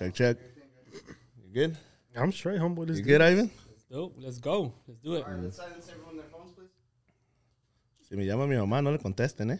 Check, check. You good? I'm straight, homeboy. This You good, Ivan? Dope. Let's go. Let's do it. let's silence everyone their phones, please. Si me llama mi mamá, no le contesten, eh?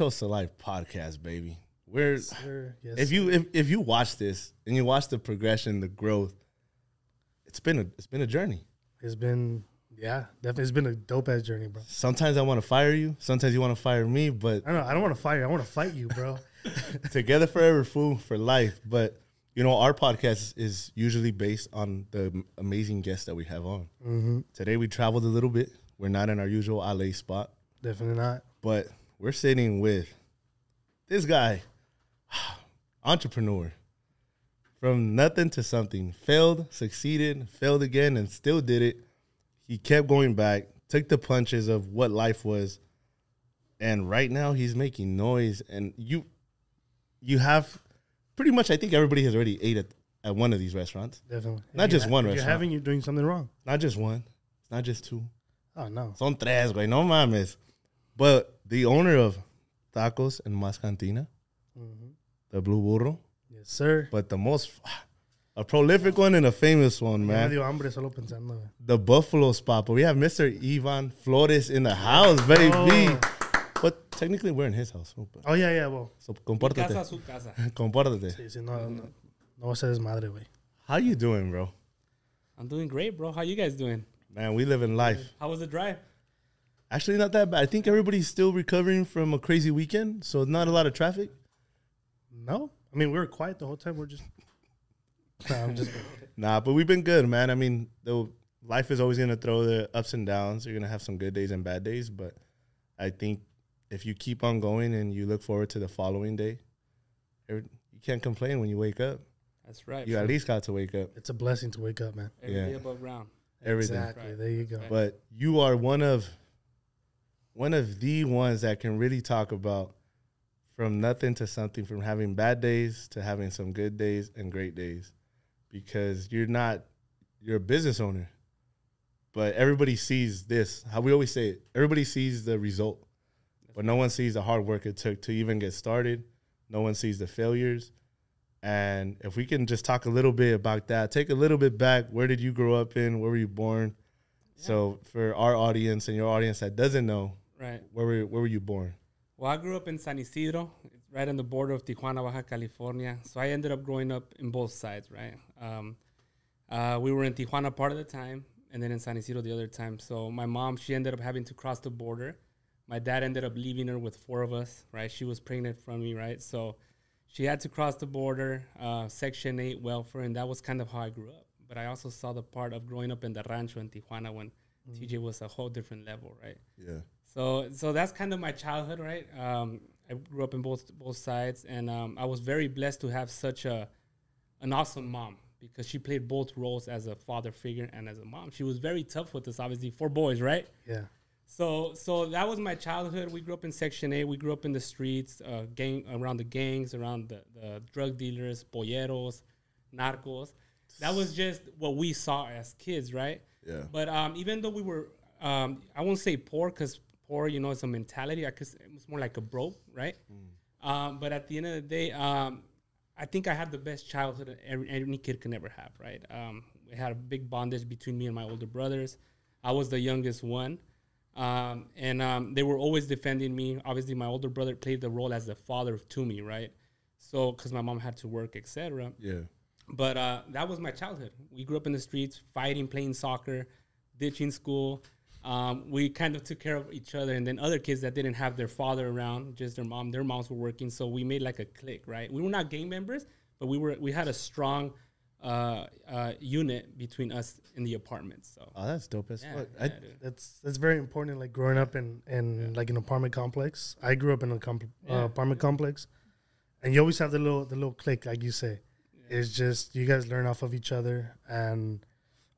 A Toast to Life podcast, baby. We're Sir, yes. if you if, if you watch this and you watch the progression, the growth, it's been a it's been a journey. it's been, yeah, definitely. It's been a dope ass journey, bro. Sometimes I want to fire you, sometimes you want to fire me, but I don't know. I don't want to fire you. I want to fight you, bro. together forever, fool for life. But you know, our podcast is usually based on the amazing guests that we have on. mm-hmm. Today we traveled a little bit. We're not in our usual LA spot, Definitely not. but we're sitting with this guy, entrepreneur, from nothing to something. Failed, succeeded, failed again, and still did it. He kept going back, took the punches of what life was, and right now he's making noise. And you, you have pretty much. I think everybody has already ate at, at one of these restaurants. Definitely. Not If you just one If you're having, you're doing something wrong. Not just one, not just two. Oh no. Son tres, güey, no mames. But the owner of Tacomasa Cantina, Mhm. the Blue Burro, Yes, sir. but the most, a prolific one and a famous one, Ya me man. dio hambre solo pensando. The Buffalo spot. But we have Mr. Ivan Flores in the house, baby. Oh. But technically, we're in his house. Oh yeah, yeah. Well, so Casa, su casa. Compórtate. sí, sí, no, no, no va a desmadre, güey. How you doing, bro? I'm doing great, bro. How you guys doing? Man, we live in life. How was the drive? Actually, not that bad. I think everybody's still recovering from a crazy weekend, so not a lot of traffic. No, I mean we were quiet the whole time. We're just. No, I'm just. Nah, but we've been good, man. I mean, the life is always gonna throw the ups and downs. You're gonna have some good days and bad days, but I think if you keep on going and you look forward to the following day, you can't complain when you wake up. That's right. You at least got to wake up. It's a blessing to wake up, man. Every Yeah. above ground. Everything. Exactly. Right. There you go. Right. But you are one of one of the ones that can really talk about from nothing to something, from having bad days to having some good days and great days. Because you're not you're a business owner. But everybody sees this. How we always say it. Everybody sees the result. But no one sees the hard work it took to even get started. No one sees the failures. And if we can just talk a little bit about that, take a little bit back. Where did you grow up in? Where were you born? So for our audience and your audience that doesn't know, Right. where were where were you born? Well, I grew up in San Isidro, it's right on the border of Tijuana, Baja California. So I ended up growing up in both sides, right? Um, uh, we were in Tijuana part of the time, and then in San Isidro the other time. So my mom, she ended up having to cross the border. My dad ended up leaving her with four of us, right? She was pregnant from me, right? So she had to cross the border, uh, Section 8 welfare, and that was kind of how I grew up. But I also saw the part of growing up in the rancho in Tijuana when TJ was a whole different level, right? Yeah. So so that's kind of my childhood, right? Um, I grew up in both both sides, and um, I was very blessed to have such a an awesome mom because she played both roles as a father figure and as a mom. She was very tough with us, obviously, four boys, right? Yeah. So so that was my childhood. We grew up in Section 8. We grew up in the streets, uh, gang around the gangs, around the, the drug dealers, polleros, narcos. That was just what we saw as kids, right? Yeah. But um, even though we were, um, I won't say poor because poor, you know, it's a mentality. I guess it was more like a broke, right? Um, but at the end of the day, um, I think I had the best childhood every, any kid can ever have, right? Um, we had a big bondage between me and my older brothers. I was the youngest one. Um, and um, they were always defending me. Obviously, my older brother played the role as the father to me, right? So, because my mom had to work, etc. Yeah. But uh, that was my childhood. We grew up in the streets, fighting, playing soccer, ditching school. Um, we kind of took care of each other, and then other kids that didn't have their father around, just their mom. Their moms were working, so we made like a clique, right? We were not gang members, but we were. We had a strong uh, uh, unit between us in the apartment. So Oh, that's dope as yeah, fuck. yeah, I. That's that's very important. Like growing up in in like an apartment complex. I grew up in a comp- Yeah. uh, apartment complex, and you always have the little the little click, like you say. It's just you guys learn off of each other, and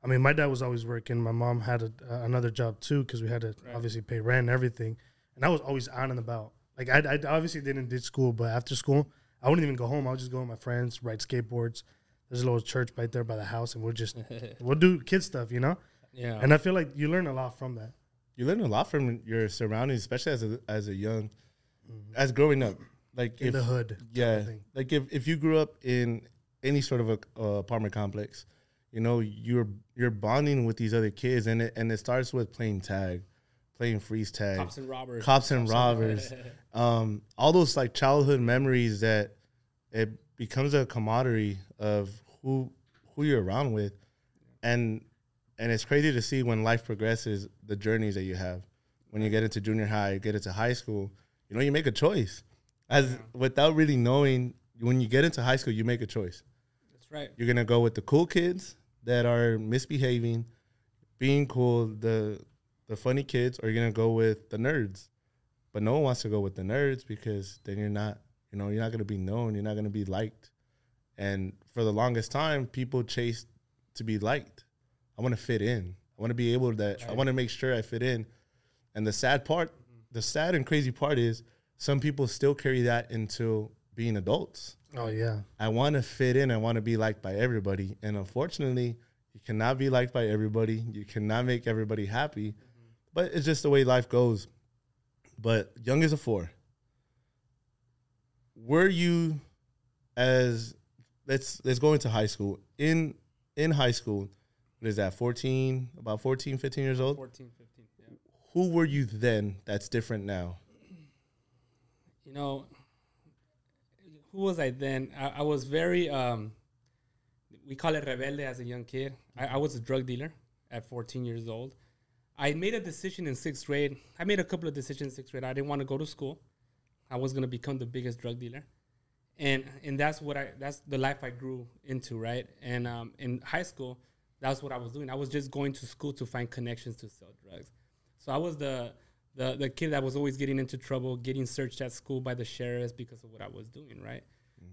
I mean, my dad was always working. My mom had a, uh, another job too because we had to Right. obviously pay rent and everything. And I was always on and about. Like I, I obviously didn't did school, but after school, I wouldn't even go home. I would just go with my friends, ride skateboards. There's a little church right there by the house, and we'll just we'll do kid stuff, you know. yeah. And I feel like you learn a lot from that. you learn a lot from your surroundings, especially as a as a young, as growing up. Like in if the hood. yeah, thing. like if, if you grew up in any sort of a uh, apartment complex, you know you're you're bonding with these other kids, and it and it starts with playing tag, playing freeze tag, cops and robbers. cops and robbers, um, all those like childhood memories that it becomes a commodity of who who you're around with, and and it's crazy to see when life progresses the journeys that you have. When you get into junior high, you get into high school, you know you make a choice, as without really knowing. When you get into high school, you make a choice. That's right. You're gonna go with the cool kids that are misbehaving, being cool, the the funny kids, you're gonna go with the nerds. But no one wants to go with the nerds because then you're not, you know, you're not gonna be known, you're not gonna be liked. And for the longest time, people chase to be liked. I want to fit in. I want to be able that. I want to make sure I fit in. And the sad part, the sad and crazy part is, some people still carry that into being adults. Oh yeah. I want to fit in. I want to be liked by everybody. And unfortunately, you cannot be liked by everybody. You cannot make everybody happy. But it's just the way life goes. But young as a four, were you as let's let's go into high school. In in high school, what is that? 14, about 14, 15 years old? 14, 15. Yeah. Who were you then that's different now? You know, who was I then? I, I was very, um, we call it rebelde as a young kid. I, I was a drug dealer at 14 years old. I made a decision in sixth grade. I made a couple of decisions in sixth grade. I didn't want to go to school. I was gonna become the biggest drug dealer, and and that's what I that's the life I grew into, right? And um, in high school, that's what I was doing. I was just going to school to find connections to sell drugs. So I was the the the kid that was always getting into trouble, getting searched at school by the sheriffs because of what I was doing, right?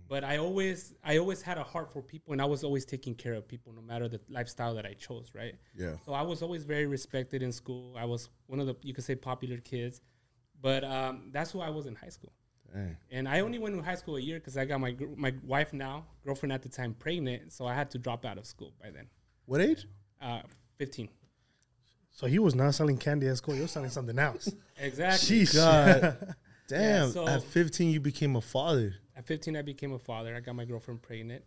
But I always I always had a heart for people, and I was always taking care of people, no matter the lifestyle that I chose, right? Yeah. So I was always very respected in school. I was one of the you could say popular kids, but um, that's who I was in high school. Dang. And I only went to high school a year because I got my gr- my wife now, girlfriend at the time, pregnant. So I had to drop out of school by then. What age? Uh, 15. So he was not selling candy at school. He was selling something else. Exactly. Sheesh. God. Damn. so- At 15, you became a father. At 15, I became a father. I got my girlfriend pregnant.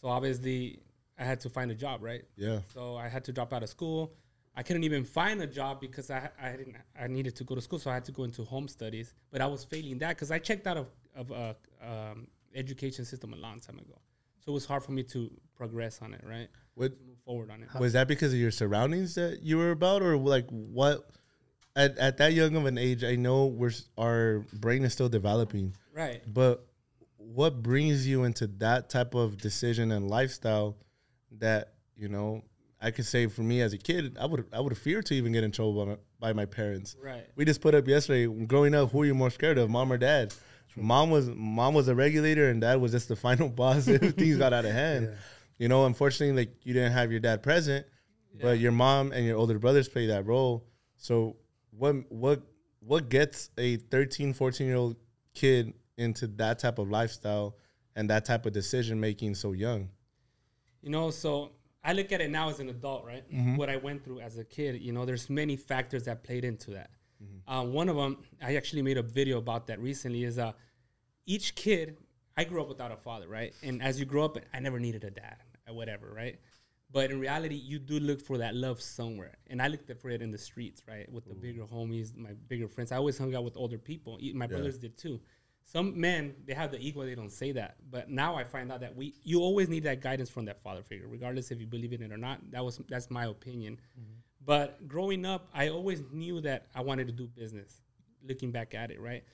So obviously, I had to find a job, right? Yeah. So I had to drop out of school. I couldn't even find a job because I I didn't I needed to go to school, so I had to go into home studies. But I was failing that because I checked out of of a um, education system a long time ago. So it was hard for me to progress on it, right? What move forward on it. was that because of your surroundings that you were about, or like what? At, at that young of an age, I know we're our brain is still developing, Right. but what brings you into that type of decision and lifestyle that you know? I could say for me as a kid, I would I would have feared to even get in trouble by my, by my parents. Right. We just put up yesterday. Growing up, who were you more scared of, mom or dad? Mom was mom was a regulator, and dad was just the final boss if things got out of hand. Yeah. You know, unfortunately, like you didn't have your dad present, but your mom and your older brothers play that role. So what what what gets a 13, 14 year old kid into that type of lifestyle and that type of decision making so young? You know, so I look at it now as an adult, right? Mm-hmm. What I went through as a kid, you know, there's many factors that played into that. Uh, one of them, I actually made a video about that recently, is uh, each kid, I grew up without a father, right? And as you grow up, I never needed a dad or whatever, right? But in reality, you do look for that love somewhere. And I looked for it in the streets, right? With the bigger homies, my bigger friends. I always hung out with older people. My brothers did too. Some men, they have the ego, they don't say that. But now I find out that we you always need that guidance from that father figure, regardless if you believe in it or not. That was that's my opinion. But growing up, I always knew that I wanted to do business. Looking back at it, right?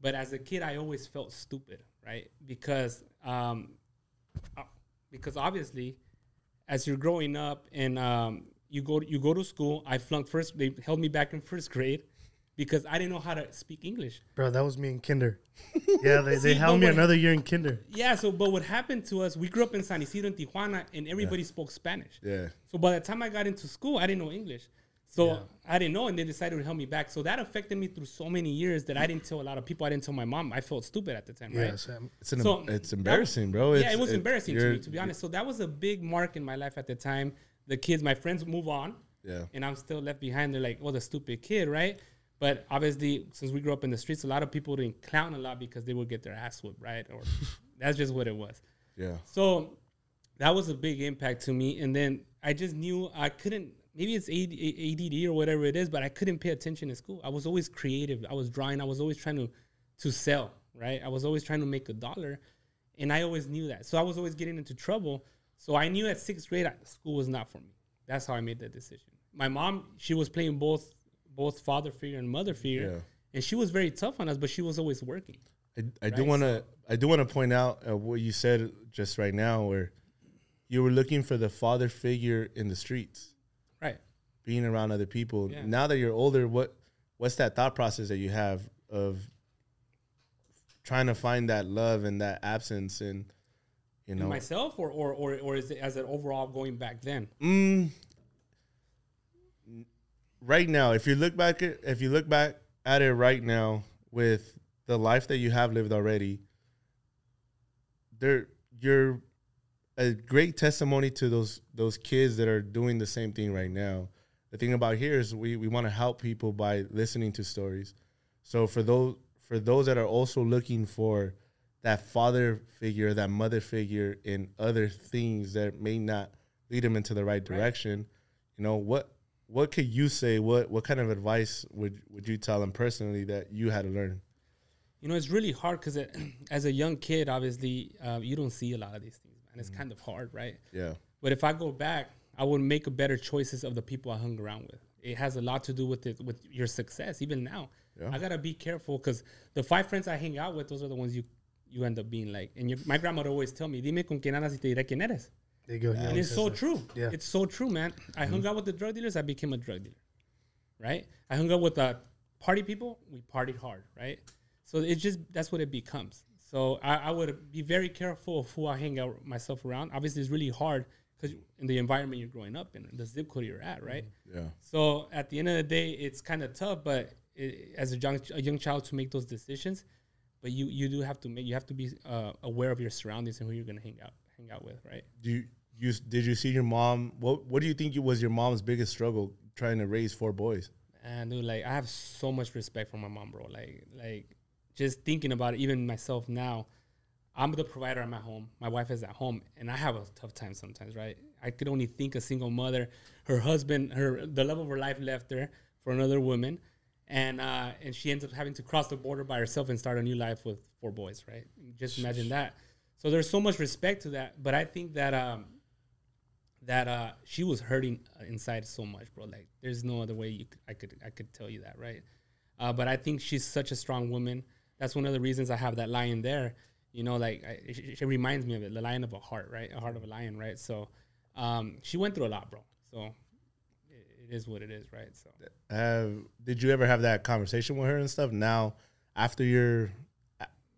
But as a kid, I always felt stupid, right? Because um, uh, because obviously as you're growing up and um, you go you go to school. I flunked first. They held me back in first grade because I didn't know how to speak English. Bro, that was me in kinder. Yeah, they, they See, held me what- another year in kinder. Yeah. So, but what happened to us? We grew up in San Isidro and Tijuana, and everybody spoke Spanish. Yeah. So by the time I got into school, I didn't know English. So I didn't know, and they decided to help me back. So that affected me through so many years that I didn't tell a lot of people. I didn't tell my mom. I felt stupid at the time, right? Yeah, It's an, So, it's that- embarrassing, bro. yeah, it was it- embarrassing to me, to be honest. So that was a big mark in my life at the time. The kids, my friends move on, Yeah. and I'm still left behind. They're like, oh, the stupid kid, right? But obviously, since we grew up in the streets, a lot of people didn't clown a lot because they would get their ass whipped, right? Or that's just what it was. Yeah. So that was a big impact to me. And then I just knew I couldn't, maybe it's AD ADD or whatever it is, but I couldn't pay attention in school. I was always creative. I was drawing. I was always trying to, to sell, right? I was always trying to make a dollar. And I always knew that. So I was always getting into trouble. So I knew at sixth grade, school was not for me. That's how I made that decision. My mom, she was playing both, both father figure and mother figure. Yeah. And she was very tough on us, but she was always working. I, I do want to I do want to point out uh, what you said just right now, where you were looking for the father figure in the streets, Right. being around other people. Yeah. Now that you're older, what what's that thought process that you have of trying to find that love and that absence and you In know myself or, or, or, or is it as an overall going back then? Mm, right now, if you look back at if you look back at it right now with the life that you have lived already, there you're a great testimony to those those kids that are doing the same thing right now. The thing about here is we, we want to help people by listening to stories. So for those for those that are also looking for that father figure, that mother figure in other things that may not lead them into the right direction, you know, what what could you say? What what kind of advice would would you tell them personally that you had to learn? You know, it's really hard because as a young kid, obviously, uh, you don't see a lot of these things, and it's kind of hard, right? Yeah. But if I go back, I would make better choices of the people I hung around with. It has a lot to do with it, with your success. Even now, Yeah. I gotta be careful because the five friends I hang out with, those are the ones you you end up being like. And your, my grandmother always tell me, "Dime con quién andas y te diré quién eres." There you go. He And it's so that. true. Yeah. It's so true, man. I hung mm-hmm. out with the drug dealers, I became a drug dealer. Right? I hung out with the party people, we partied hard, right? So it's just that's what it becomes. So I, I would be very careful of who I hang out myself around. Obviously, it's really hard because in the environment you're growing up in, the zip code you're at, right? Mm-hmm. Yeah. So at the end of the day, it's kind of tough, but it, as a young, a young child to make those decisions, but you you do have to make you have to be uh, aware of your surroundings and who you're gonna hang out hang out with, right? Do you, you did you see your mom? What what do you think was your mom's biggest struggle trying to raise four boys? And dude, like I have so much respect for my mom, bro. Like, like just thinking about it, even myself now, I'm the provider at my home. My wife is at home, and I have a tough time sometimes, right? I could only think a single mother, her husband, her the love of her life left her for another woman, and uh, and she ends up having to cross the border by herself and start a new life with four boys, right? Just imagine that. So there's so much respect to that, but I think that um, that uh she was hurting uh, inside so much bro. Like there's no other way you c- i could i could tell you that right? Uh but i think she's such a strong woman. That's one of the reasons i have that lion there. You know like I, it, it reminds me of it the lion of a heart right? A heart of a lion right? So um she went through a lot bro. So it, it is what it is right? So. Have did you ever have that conversation with her and stuff? Now, after your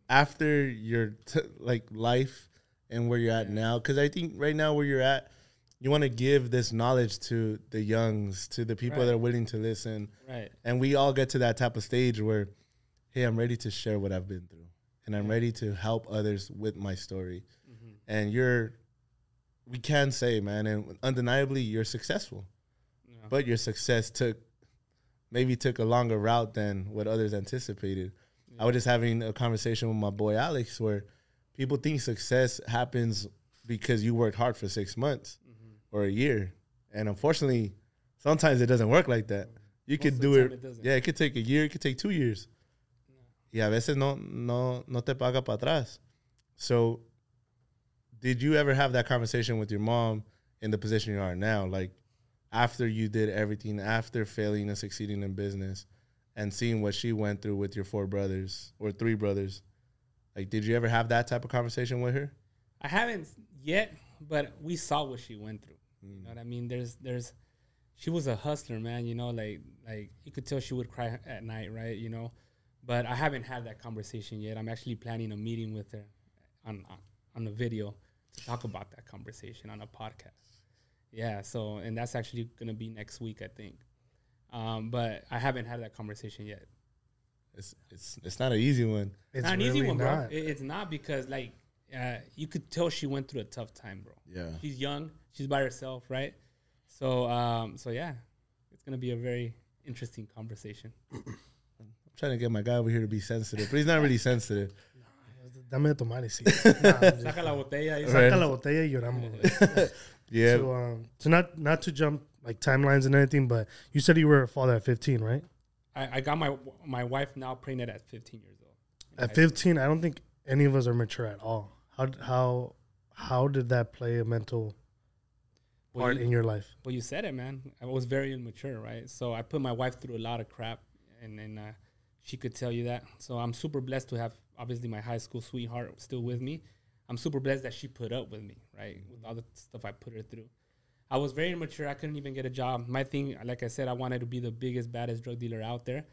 after your t- like life and where you're at now, because I think right now where you're at, you want to give this knowledge to the youngs, to the people Right. that are willing to listen, right and we all get to that type of stage where, hey, I'm ready to share what I've been through, and I'm ready to help others with my story, Mm-hmm. and you're, we can say, man, and undeniably, you're successful yeah. but your success took maybe took a longer route than what others anticipated. I was just having a conversation with my boy Alex where people think success happens because you worked hard for six months or a year. And unfortunately, sometimes it doesn't work like that. You Most could do it, it yeah, it could take a year, it could take two years. Yeah. Y a veces no, no, no te paga para atrás. So, did you ever have that conversation with your mom in the position you are now? Like, after you did everything, after failing and succeeding in business, and seeing what she went through with your four brothers or three brothers, like, did you ever have that type of conversation with her? I haven't yet, but we saw what she went through. You know what I mean? There's there's she was a hustler, man. You know, like like you could tell she would cry at night, right? You know, but I haven't had that conversation yet. I'm actually planning a meeting with her on on, on a video to talk about that conversation on a podcast. Yeah, so and that's actually gonna be next week, I think. Um, but I haven't had that conversation yet. It's it's it's not an easy one. It's not an really easy one, bro. not. It- it's not because like uh, you could tell she went through a tough time, bro. Yeah. She's young. She's by herself, right? So, um, so yeah, it's gonna be a very interesting conversation. I'm trying to get my guy over here to be sensitive, but he's not really sensitive. Dame de tomar y sí. Nah, I'm just- Saca la botella. y- Saca la botella y lloramos. Yeah. So, um, so not not to jump like timelines and anything, but you said you were a father at 15, right? I, I got my my wife now pregnant at 15 years old. At 15, I don't think any of us are mature at all. How how how did that play a mental Well, part you- in your life? Well, you said it, man. I was very immature, right? So I put my wife through a lot of crap, and then uh, she could tell you that. So I'm super blessed to have obviously my high school sweetheart still with me. I'm super blessed that she put up with me, right? With all the stuff I put her through. I was very immature. I couldn't even get a job. My thing, like I said, I wanted to be the biggest, baddest drug dealer out there.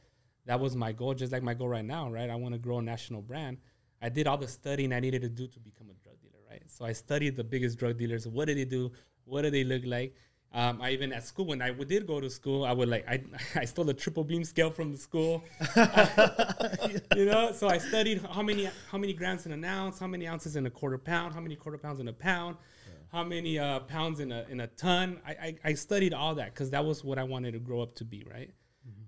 That was my goal, just like my goal right now, right? I want to grow a national brand. I did all the studying I needed to do to become a drug dealer, right? So I studied the biggest drug dealers. What do they do? What do they look like? Um, I even at school when I did go to school, I would like I I stole a triple beam scale from the school, you know. So I studied how many how many grams in an ounce, how many ounces in a quarter pound, how many quarter pounds in a pound, how many uh, pounds in a in a ton. I I, I studied all that because that was what I wanted to grow up to be, right?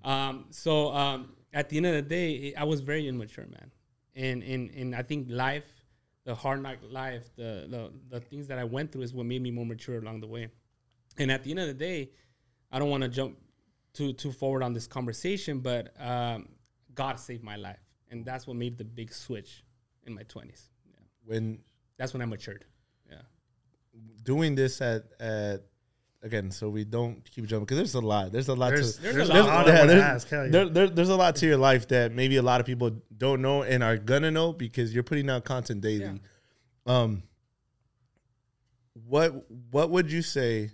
Um, so um, at the end of the day, I was very immature, man, and and and I think life, the hard knock life, the the the things that I went through is what made me more mature along the way. And at the end of the day, I don't want to jump too too forward on this conversation, but um, God saved my life, and that's what made the big switch in my twenties. Yeah. When That's when I matured. Yeah. doing this at at again, so we don't keep jumping because there's a lot. There's a lot There's, to. there's there's, a a lot. lot Yeah, to there's- ask. Yeah. There, there, there's a lot to your life that maybe a lot of people don't know and are gonna know because you're putting out content daily. Um, what what would you say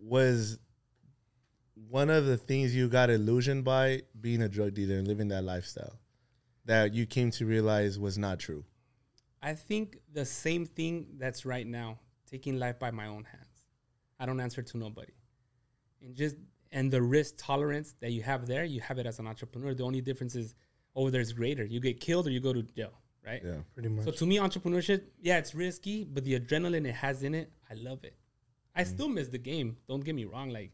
was one of the things you got illusioned by being a drug dealer and living that lifestyle that you came to realize was not true? I think the same thing that's right now, taking life by my own hands. I don't answer to nobody. And just and the risk tolerance that you have there, you have it as an entrepreneur. The only difference is oh, over there is greater. You get killed or you go to jail, right? Yeah. pretty much. So to me, entrepreneurship, yeah, it's risky, but the adrenaline it has in it, I love it. I mm. still miss the game. Don't get me wrong, like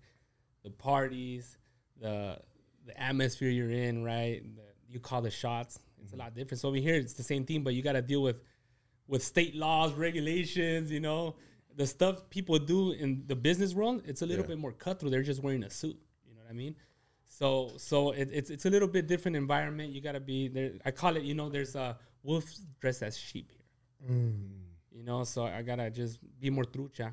the parties, the the atmosphere you're in, right? The, you call the shots. It's a mm. lot different. So over here, it's the same thing, but you got to deal with with state laws, regulations. You know, the stuff people do in the business world. It's a little Yeah. bit more cutthroat. They're just wearing a suit. You know what I mean? So so it, it's it's a little bit different environment. You gotta be there. I call it. You know, there's a wolf dressed as sheep here. Mm. You know, so I gotta just be more trucha.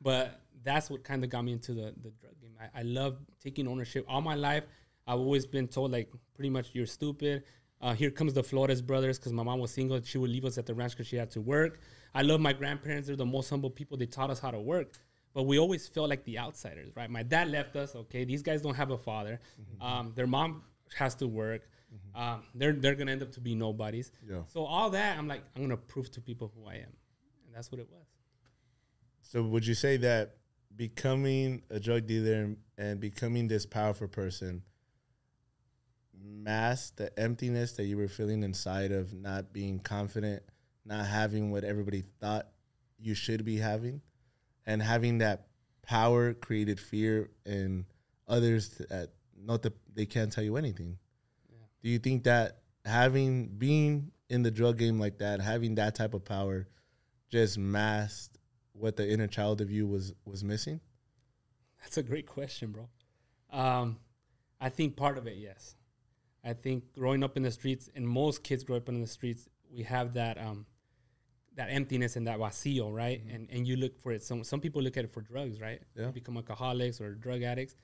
But that's what kind of got me into the the drug game. I, I love taking ownership. All my life, I've always been told like pretty much you're stupid. Uh, here comes the Flores brothers because my mom was single. She would leave us at the ranch because she had to work. I love my grandparents. They're the most humble people. They taught us how to work. But we always felt like the outsiders, right? My dad left us. Okay, these guys don't have a father. Um, their mom has to work. Um, they're they're gonna end up to be nobodies. Yeah. So all that, I'm like, I'm gonna prove to people who I am, and that's what it was. So would you say that becoming a drug dealer and, and becoming this powerful person masked the emptiness that you were feeling inside of not being confident, not having what everybody thought you should be having, and having that power created fear in others that not that they can't tell you anything. Do you think that having being in the drug game like that, having that type of power, just masked what the inner child of you was was missing? That's a great question, bro. Um, I think part of it, yes. I think growing up in the streets, and most kids grow up in the streets, we have that um, that emptiness and that vacío, right? And and you look for it. Some some people look at it for drugs, right? Yeah. Become alcoholics or drug addicts.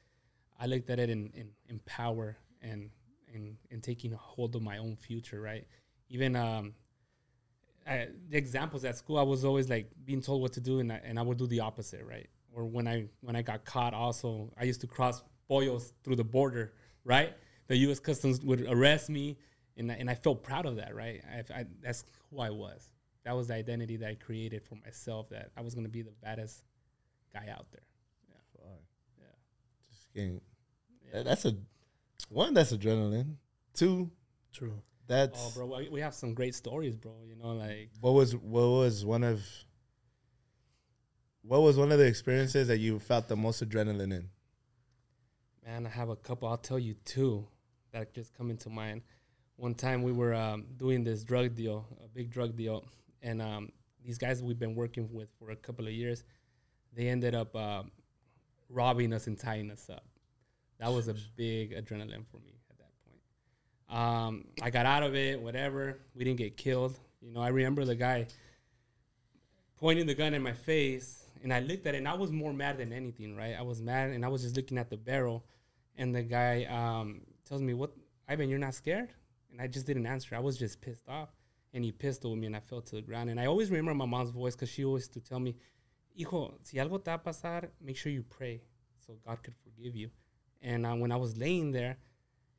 I looked at it in in, in power and in in taking a hold of my own future, right? Even um, I, the examples at school, I was always like being told what to do, and I, and I would do the opposite, right? or when I when I got caught. Also, I used to cross pollos through the border. Right, the U.S. Customs would arrest me, and I, and I felt proud of that. Right, I, I, that's who I was. That was the identity that I created for myself. That I was gonna be the baddest guy out there. Yeah. yeah. Just getting, Yeah. That's a one. That's adrenaline. Two. True. That's Oh, bro, we- we have some great stories, bro. You know, like what was what was one of what was one of the experiences that you felt the most adrenaline in? Man, I have a couple. I'll tell you two that just come into mind. One time we were um, doing this drug deal, a big drug deal, and um, these guys we've been working with for a couple of years, they ended up um robbing us and tying us up. That was a big adrenaline for me at that point. Um, I got out of it, whatever. We didn't get killed. You know, I remember the guy pointing the gun in my face, and I looked at it, and I was more mad than anything, right? I was mad, and I was just looking at the barrel, and the guy um, tells me, "What, Ivan? You're not scared?" And I just didn't answer. I was just pissed off, and he pistoled me, and I fell to the ground. And I always remember my mom's voice because she always used to tell me, "Hijo, si algo te va a pasar, make sure you pray so God could forgive you." And uh, when I was laying there,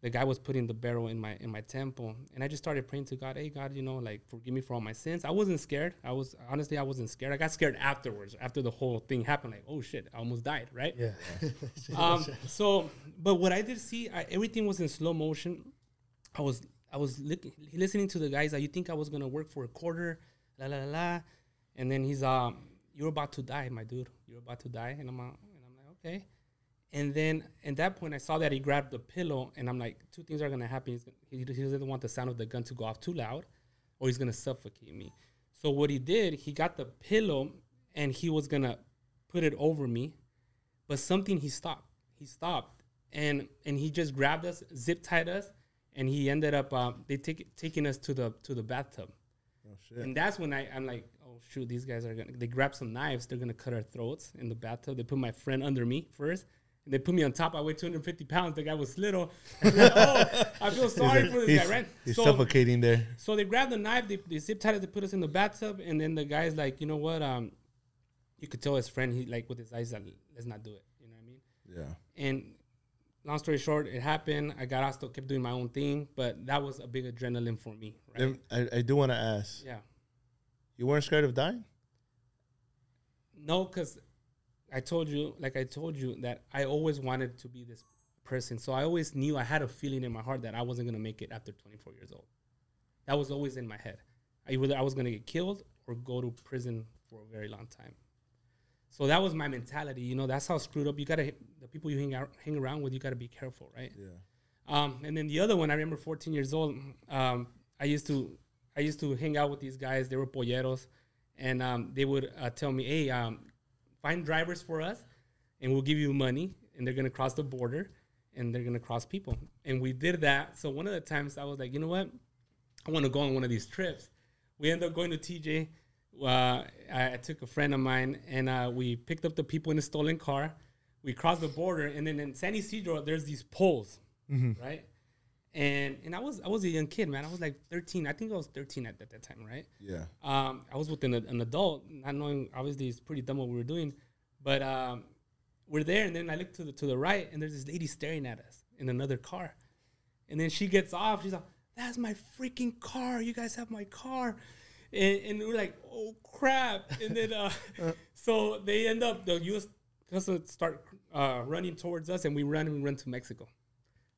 the guy was putting the barrel in my in my temple, and I just started praying to God, "Hey God, you know, like forgive me for all my sins." I wasn't scared. I was honestly, I wasn't scared. I got scared afterwards, after the whole thing happened. Like, oh shit, I almost died, right? Yeah. um, so, but what I did see, I, everything was in slow motion. I was I was li- listening to the guys. You think I was gonna work for a quarter, la la la, la. and then he's um, you're about to die, my dude. You're about to die, and I'm uh, and I'm like, okay. And then at that point, I saw that he grabbed the pillow, and I'm like, two things are gonna happen. Gonna, he, he doesn't want the sound of the gun to go off too loud, or he's gonna suffocate me. So what he did, he got the pillow, and he was gonna put it over me, but something he stopped. He stopped, and and he just grabbed us, zip tied us, and he ended up uh, they take taking us to the to the bathtub. Oh shit! And that's when I, I'm like, oh shoot, these guys are gonna. They grab some knives. They're gonna cut our throats in the bathtub. They put my friend under me first, and they put me on top. I weigh 250 pounds. The guy was little. Like, oh, I feel sorry for this he's, guy, right? he's So, suffocating there. so they grabbed the knife. They, they zip tied it. They put us in the bathtub, and then the guy's like, you know what? Um, you could tell his friend he like with his eyes that let's not do it. You know what I mean? Yeah. And long story short, it happened. I got out, still kept doing my own thing, but that was a big adrenaline for me, right? I, I do want to ask. yeah. You weren't scared of dying? No, because I told you, like I told you, that I always wanted to be this person. So I always knew I had a feeling in my heart that I wasn't gonna make it after 24 years old. That was always in my head. I, either I was gonna get killed or go to prison for a very long time. So that was my mentality. You know, that's how screwed up. You gotta the people you hang out, hang around with. You gotta be careful, right? Yeah. Um, and then the other one, I remember 14 years old. Um, I used to, I used to hang out with these guys. They were polleros, and um, they would uh, tell me, "Hey, um, find drivers for us, and we'll give you money, and they're gonna cross the border, and they're gonna cross people." And we did that. So one of the times, I was like, "You know what? I want to go on one of these trips." We end up going to TJ. Uh, I, I took a friend of mine, and uh, we picked up the people in a stolen car. We crossed the border, and then in San Isidro, there's these poles right? And and I was I was a young kid, man. I was like 13. I think I was 13 at, at that time, right? Yeah. Um, I was with an, an adult, not knowing obviously it's pretty dumb what we were doing, but um, we're there, and then I look to the to the right, and there's this lady staring at us in another car, and then she gets off. She's like, "That's my freaking car! You guys have my car!" And, and we're like, "Oh crap!" And then uh, so they end up the U.S. Customs start uh, running towards us, and we run and we run to Mexico.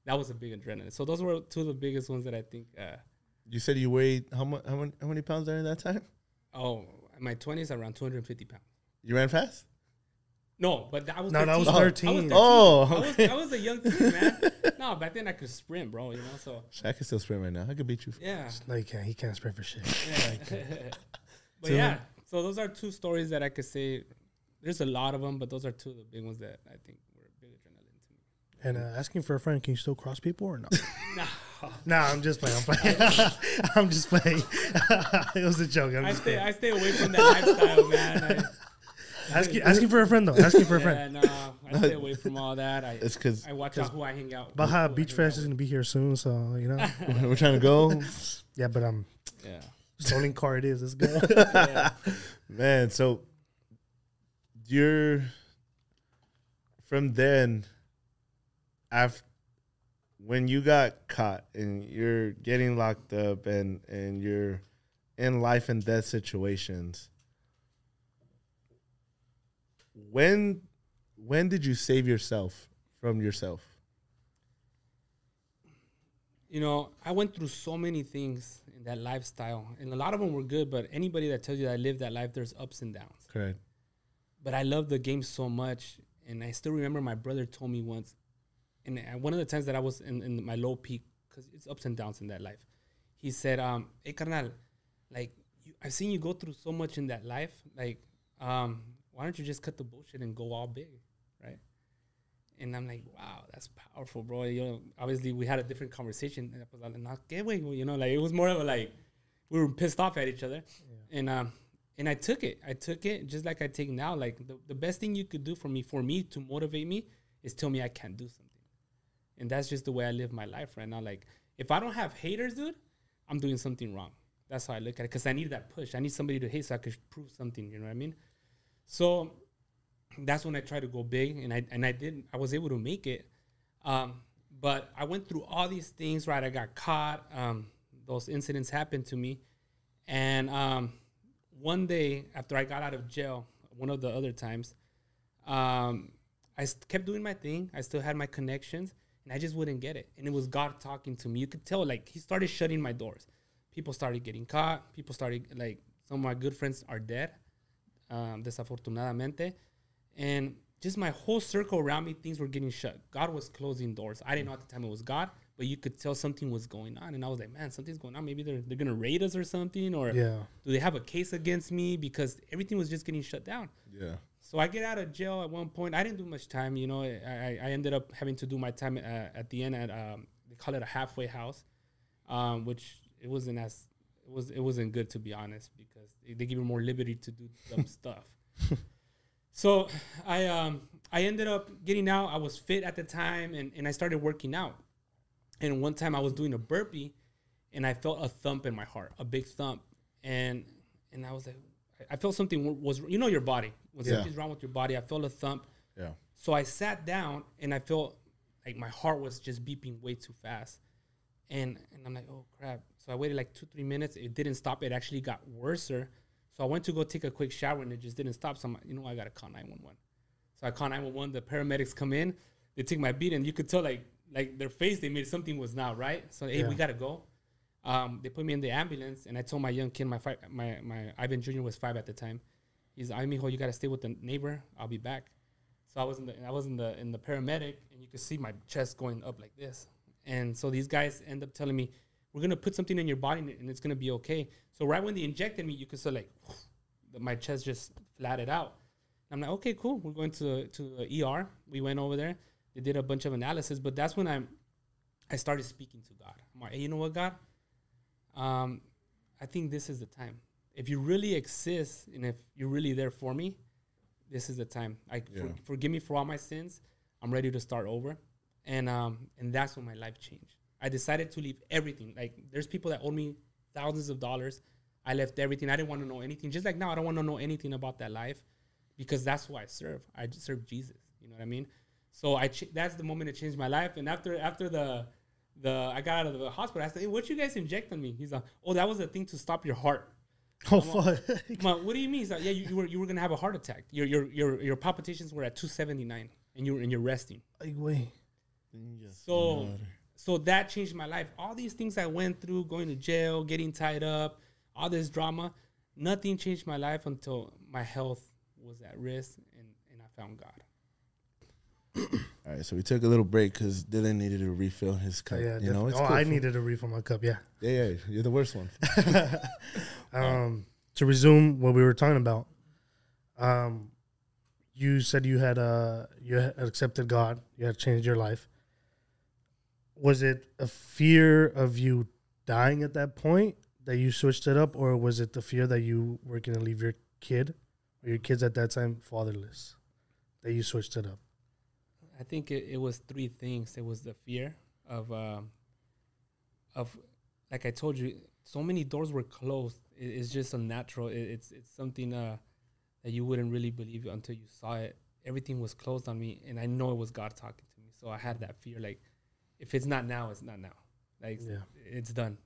That was a big adrenaline. So those were two of the biggest ones that I think. Uh, You said you weighed how much? How many, how many pounds during that time? oh, in my twenties, around 250 pounds. You ran fast. No, but that was No, that was 13. 13. I was 13. Oh, I, was. I was a young kid, man. no, back then I could sprint, bro. You know, so I can still sprint right now. I could beat you. yeah, No, he can't. He can't sprint for shit. yeah. but So- yeah, so those are two stories that I could say. There's a lot of them, but those are two of the big ones that I think were big adrenaline to me. And uh, asking for a friend, can you still cross people or no? No, nah, I'm just playing. I'm playing. I'm just playing. it was a joke. I'm I just stay, playing. I stay away from that lifestyle, man. Asking, asking for a friend though. Asking for I, a friend. yeah, no, I stay away from all that. I, It's because I watch out who I hang out. Baja who Beach hang Fest is gonna be here soon, so you know. we're trying to go. yeah, but um, with. Yeah. stolen car it is. Let's go. yeah. Man, so you're from then, after when you got caught and you're getting locked up and and you're in life and death situations, when when did you save yourself from yourself? You know, I went through so many things in that lifestyle, and a lot of them were good. But anybody that tells you that I lived that life, there's ups and downs. Correct. But I love the game so much, and I still remember my brother told me once, and one of the times that I was in, in my low peak, because it's ups and downs in that life. He said, um, "Hey, carnal, like you, I've seen you go through so much in that life. Like, um, why don't you just cut the bullshit and go all big, right?" And I'm like, wow, that's powerful, bro. You know, obviously we had a different conversation. And I was like, "Nah, qué, güey?" You know, like it was more of a like we were pissed off at each other. And um and I took it. I took it just like I take now. Like the, the best thing you could do for me, for me to motivate me, is tell me I can't do something. And that's just the way I live my life right now. Like if I don't have haters, dude, I'm doing something wrong. That's how I look at it. Cause I need that push. I need somebody to hate so I could prove something. You know what I mean? So that's when I tried to go big, and I and I didn't. I was able to make it, um, but I went through all these things. Right, I got caught. Um, those incidents happened to me, and um, one day after I got out of jail, one of the other times, um, I kept doing my thing. I still had my connections, and I just wouldn't get it. And it was God talking to me. You could tell, like He started shutting my doors. People started getting caught. People started like some of my good friends are dead, um, desafortunadamente and just my whole circle around me, things were getting shut. God was closing doors. I didn't know at the time it was God, but you could tell something was going on, and I was like, man, something's going on. Maybe they're they're gonna raid us or something, or Yeah. do they have a case against me because everything was just getting shut down. Yeah. So I get out of jail at one point. I didn't do much time, you know. I, I, I ended up having to do my time uh, at the end at um, they call it a halfway house, um, which it wasn't as it was it wasn't good to be honest because they, they give you more liberty to do dumb stuff. So I um I ended up getting out. I was fit at the time and, and I started working out. And one time I was doing a burpee and I felt a thump in my heart, a big thump. And and I was like I- felt something was you know your body. When Yeah. something's wrong with your body, I felt a thump. Yeah. So I sat down and I felt like my heart was just beeping way too fast. And and I'm like, oh crap. So I waited like two, three minutes. It didn't stop. It actually got worser. So I went to go take a quick shower and it just didn't stop. So I'm like, you know, I gotta call 911. So I call 911. The paramedics come in. They take my beat and you could tell like like their face. They made something was not right. So hey, Yeah. we gotta go. Um, they put me in the ambulance and I told my young kid, my fi- my my Ivan Jr. was five at the time. He's, I mean, you gotta stay with the neighbor. I'll be back. So I was in the I was in the in the paramedic, and you could see my chest going up like this. And so these guys end up telling me, "We're gonna put something in your body, and- it's gonna be okay." So right when they injected me, you could see like my chest just flatted out. I'm like, okay, cool. We're going to to ER. We went over there. They did a bunch of analysis, but that's when I'm I started speaking to God. I'm like, hey, you know what, God? Um, I think this is the time. If you really exist and if you're really there for me, this is the time. I for, forgive me for all my sins. I'm ready to start over, and um, and that's when my life changed. I decided to leave everything. Like there's people that owed me thousands of dollars. I left everything. I didn't want to know anything. Just like now, I don't want to know anything about that life because that's who I serve. I just serve Jesus. You know what I mean? So I ch- that's the moment it changed my life. And after after the the I got out of the hospital, I said, "Hey, what you guys inject on me?" He's like, "Oh, that was the thing to stop your heart." Oh fuck. Like, what do you mean? He's like, "Yeah, you, you were you were gonna have a heart attack. Your your your your palpitations were at 279, and you were and you're resting." Like, wait. So so that changed my life. All these things I went through, going to jail, getting tied up, all this drama, nothing changed my life until my health was at risk and, and I found God. All right, so we took a little break because Dylan needed to refill his cup. yeah, you know, it's oh, cool. I needed to refill my cup. Yeah. Yeah, yeah, you're the worst one. Um, to resume what we were talking about, um, you said you had uh you had accepted God, you had changed your life. Was it a fear of you dying at that point that you switched it up, or was it the fear that you were going to leave your kid or your kids at that time fatherless that you switched it up? I think it, it was three things. It was the fear of um, of like I told you, so many doors were closed. It, it's just unnatural. It, it's it's something uh, that you wouldn't really believe until you saw it. everything was closed on me, and I know it was God talking to me. So I had that fear, like, if it's not now, it's not now. Like, Yeah. it's done.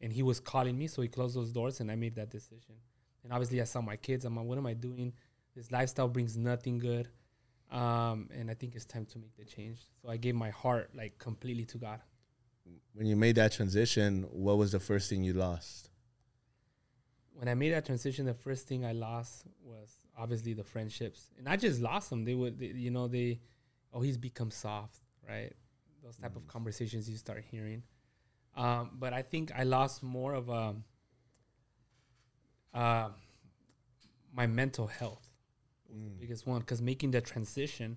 And He was calling me, so He closed those doors, and I made that decision. And obviously, I saw my kids. I'm like, what am I doing? This lifestyle brings nothing good. Um, and I think it's time to make the change. So I gave my heart like completely to God. When you made that transition, what was the first thing you lost? when I made that transition, the first thing I lost was obviously the friendships, and I just lost them. They would, they, you know, they, oh, he's become soft, right? Those type of conversations you start hearing. Um, but I think I lost more of a, uh, my mental health the biggest one because making the transition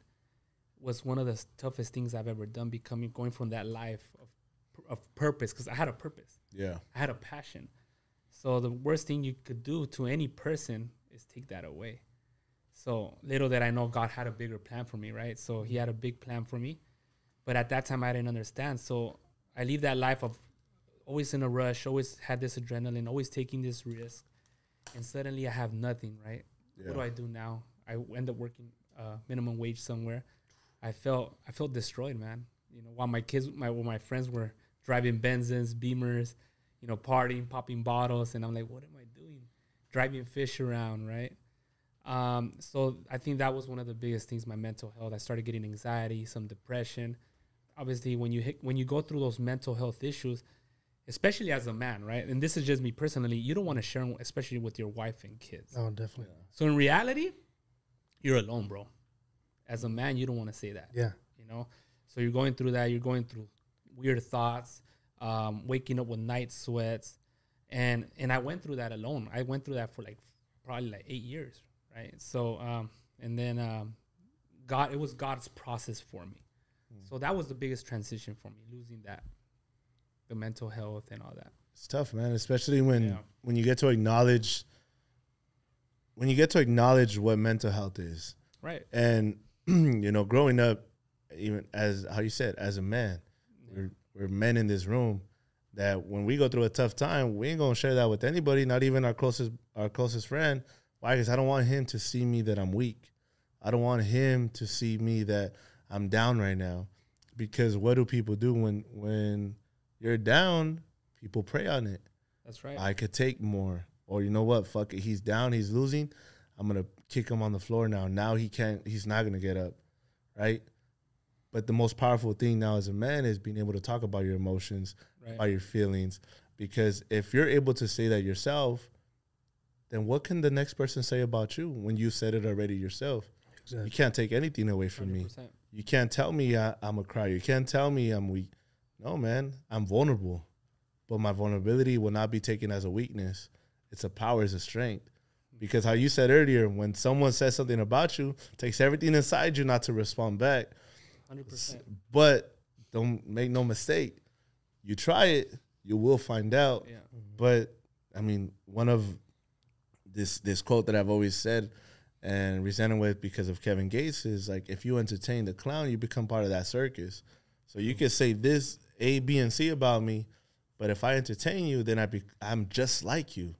was one of the toughest things I've ever done. Becoming going from that life of of purpose because I had a purpose. Yeah. I had a passion. So the worst thing you could do to any person is take that away. So little that I know God had a bigger plan for me, right? So he had a big plan for me. But at that time I didn't understand. So I leave that life of always in a rush, always had this adrenaline, always taking this risk. And suddenly I have nothing, right? What do I do now? I end up working uh, minimum wage somewhere. I felt I felt destroyed, man. You know, while my kids, my while my friends were driving Benzes, Beamers, you know, partying, popping bottles, and I'm like, what am I doing? Driving fish around, right? Um, so I think that was one of the biggest things. My mental health. I started getting anxiety, some depression. Obviously, when you hit, when you go through those mental health issues, especially as a man, right? And this is just me personally. You don't want to share especially with your wife and kids. Oh, definitely. So in reality, you're alone, bro. As a man, you don't want to say that. Yeah. You know? So you're going through that, you're going through weird thoughts, um, waking up with night sweats. And and I went through that alone. I went through that for like probably like eight years, right? So um and then um God it was God's process for me. Mm. So that was the biggest transition for me, losing that the mental health and all that. It's tough, man, especially when Yeah. when you get to acknowledge when you get to acknowledge what mental health is. Right. And you know, growing up even as how you said as a man, we're we're men in this room that when we go through a tough time, we ain't going to share that with anybody, not even our closest our closest friend. Why? Cuz I don't want him to see me that I'm weak. I don't want him to see me that I'm down right now. Because what do people do when when you're down? People pray on it. That's right. I could take more. Or you know what? Fuck it. He's down. He's losing. I'm gonna kick him on the floor now. Now he can't. He's not gonna get up, right? But the most powerful thing now as a man is being able to talk about your emotions, right. about your feelings, because if you're able to say that yourself, then what can the next person say about you when you said it already yourself? Exactly. You can't take anything away from me. 100%. You can't tell me uh, I, I'm a cry. You can't tell me I'm weak. No, man, I'm vulnerable. But my vulnerability will not be taken as a weakness. It's a power, it's a strength. Because how you said earlier, when someone says something about you, takes everything inside you not to respond back. 100%. But don't make no mistake. You try it, you will find out. Yeah. But I mean, one of this this quote that I've always said and resented with because of Kevin Gates is like, if you entertain the clown, you become part of that circus. So you can say this A, B, and C about me, but if I entertain you, then I be I'm just like you,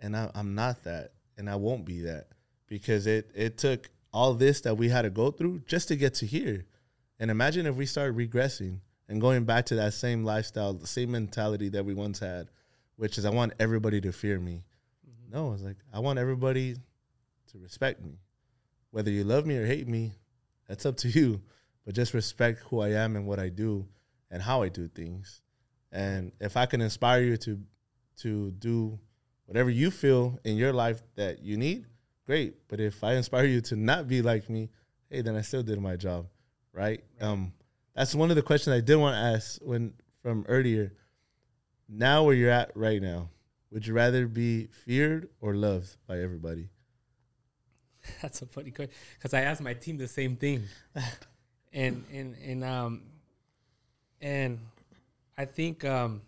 and I, I'm not that, and I won't be that because it it took all this that we had to go through just to get to here. And imagine if we start regressing and going back to that same lifestyle, the same mentality that we once had, which is I want everybody to fear me. Mm-hmm. No, it's like I want everybody to respect me. Whether you love me or hate me, that's up to you. But just respect who I am and what I do and how I do things. And if I can inspire you to to do whatever you feel in your life that you need, great. But if I inspire you to not be like me, hey, then I still did my job, right? Um, that's one of the questions I did want to ask when from earlier. Now where you're at right now, would you rather be feared or loved by everybody? That's a funny question because I asked my team the same thing, and and and um, and I think um,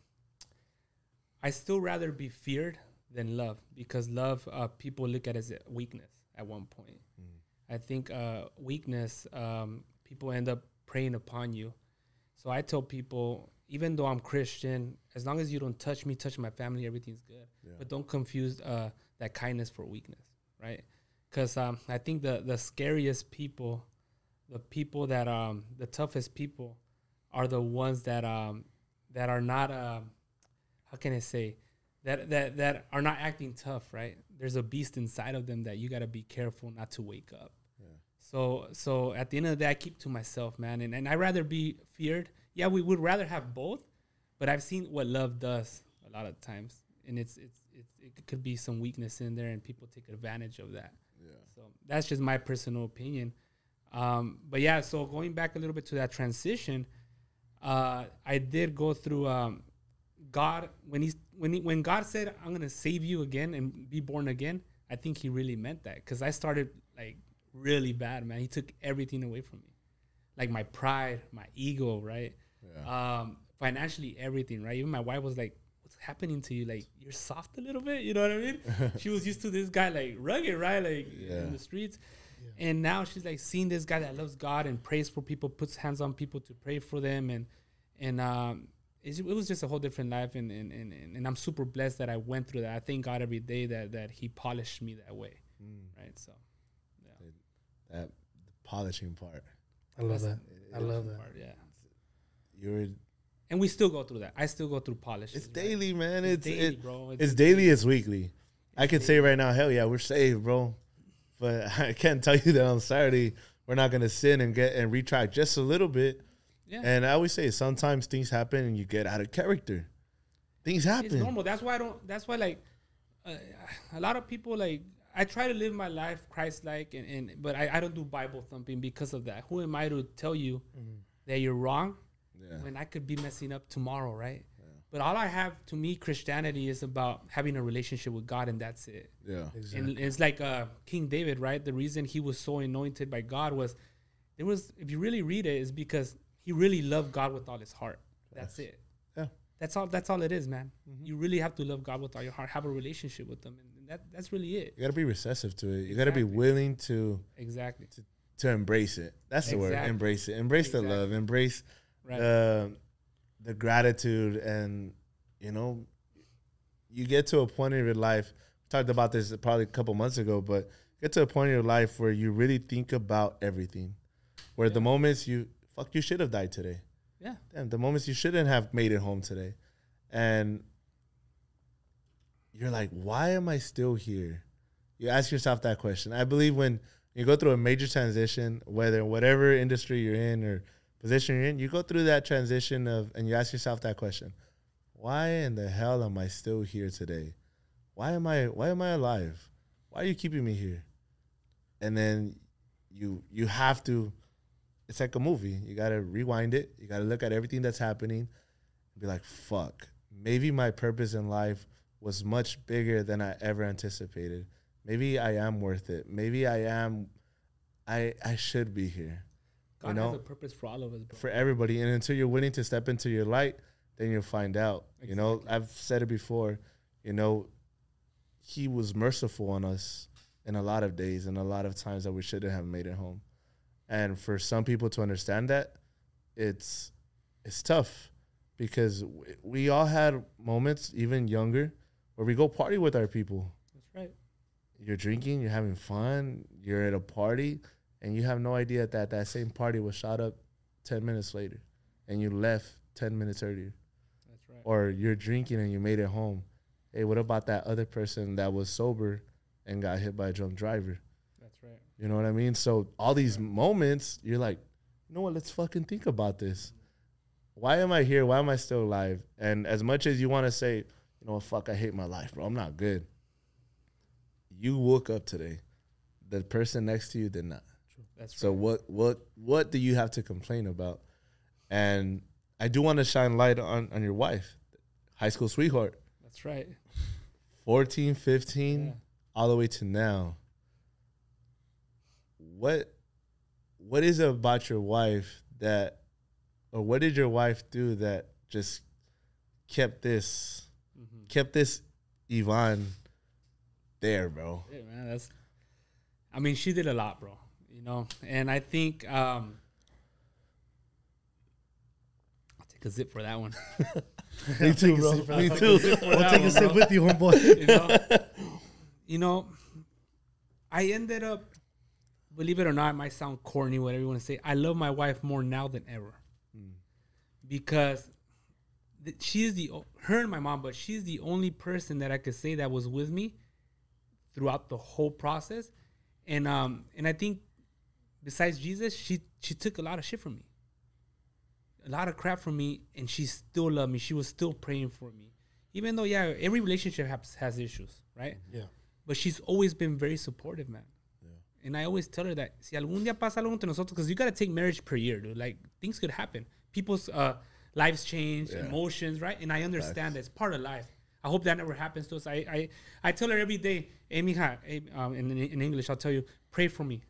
I still rather be feared than loved because love uh, people look at as a weakness at one point. I think uh, weakness um, people end up preying upon you. So I tell people, even though I'm Christian, as long as you don't touch me, touch my family, everything's good. But don't confuse uh, that kindness for weakness, right? Because um, I think the the scariest people, the people that um the toughest people, are the ones that um that are not um how can I say that that that are not acting tough, right? There's a beast inside of them that you got to be careful not to wake up. So so at the end of the day, I keep to myself, man, and and I rather be feared. Yeah, we would rather have both, but I've seen what love does a lot of times, and it's it's, it's it could be some weakness in there, and people take advantage of that. Yeah. So that's just my personal opinion. Um, but yeah, so going back a little bit to that transition, uh, I did go through um, God when he's when he, when God said I'm gonna save you again and be born again. I think He really meant that because I started like really bad, man. He took everything away from me, like my pride, my ego, right? Yeah. Um, financially, everything, right? Even my wife was like, "What's happening to you? Like you're soft a little bit." You know what I mean? she was used to this guy like rugged, right? Like Yeah. in the streets. And now she's like seeing this guy that loves God and prays for people, puts hands on people to pray for them, and and um, it was just a whole different life. And, and and and and I'm super blessed that I went through that. I thank God every day that that He polished me that way, right? So That the polishing part. I love That's- that. I love that. part, yeah. You're And we still go through that. I still go through polish. it's daily, man. It's daily, it, bro. it's daily, it's weekly. I can say right now, hell yeah, we're saved, bro. But I can't tell you that on Saturday we're not gonna sin and get and retract just a little bit. yeah. And I always say sometimes things happen and you get out of character. Things happen. it's normal. That's why I don't. That's why like uh, a lot of people like I try to live my life Christ like, and, and but I, I don't do Bible thumping because of that. Who am I to tell you that you're wrong Yeah. when I could be messing up tomorrow, right? But all I have to me Christianity is about having a relationship with God, and that's it. Yeah. Exactly. And it's like uh, King David, right? The reason he was so anointed by God was there was, if you really read it, is because he really loved God with all his heart. That's it. Yeah. That's all. That's all it is, man. You really have to love God with all your heart, have a relationship with Him, and that that's really it. You gotta be receptive to it. You gotta be willing to Exactly. to embrace it. That's the word. Embrace it. Embrace the love. Embrace Right. uh, the gratitude and you know you get to a point in your life we talked about this probably a couple months ago but get to a point in your life where you really think about everything where the moments you fuck you should have died today. Yeah. Damn, the moments you shouldn't have made it home today. And you're like why am i still here? You ask yourself that question. I believe when you go through a major transition whether whatever industry you're in or position you're in you go through that transition of and you ask yourself that question why in the hell am i still here today? Why am i why am i alive? Why are you keeping me here? And then you you have to it's like a movie. You got to rewind it. You got to look at everything that's happening and be like fuck maybe my purpose in life was much bigger than i ever anticipated. Maybe i am worth it. Maybe i am i i should be here God know, has a purpose for all of us, bro. for everybody. And until you're willing to step into your light then you'll find out you know? I've said it before you know he was merciful on us in a lot of days and a lot of times that we shouldn't have made it home. And for some people to understand that it's it's tough because w- we all had moments even younger where we go party with our people. That's right. you're drinking you're having fun you're at a party and you have no idea that that same party was shot up 10 minutes later and you left 10 minutes earlier. That's right. or you're drinking and you made it home. Hey what about that other person that was sober and got hit by a drunk driver? That's right. you know what i mean? So all these moments you're like you know what? Let's fucking think about this. Why am i here? Why am i still alive? And as much as you want to say you know what, fuck i hate my life bro. I'm not good. You woke up today. The person next to you did not That's so right. what what what do you have to complain about? And I do want to shine light on on your wife, high school sweetheart, That's right. 14, 15, Yeah. all the way to now. What what is it about your wife that or what did your wife do that just kept this Mm-hmm. kept this Ivan there, bro? Yeah, man. That's. I mean, she did a lot, bro. You know, and I think um, I'll take a zip for that one. Me too, bro. Me too. We'll take a sip with you, homeboy. you know, you know, I ended up, believe it or not, it might sound corny, whatever you want to say. I love my wife more now than ever because th- she is the her and my mom, but she's the only person that I could say that was with me throughout the whole process, and um and I think besides Jesus, she she took a lot of shit from me, a lot of crap from me, and she still loved me. She was still praying for me, even though yeah, every relationship has has issues, right? Yeah. But she's always been very supportive, man. Yeah. And I always tell her that si algún día pasa algo entre nosotros, because you gotta take marriage per year, dude. Like things could happen. People's uh, lives change, Yeah. emotions, right? And I understand that it's part of life. I hope that never happens to us. I I, I tell her every day, hey, mija, hey, um, in, in English, I'll tell you, pray for me.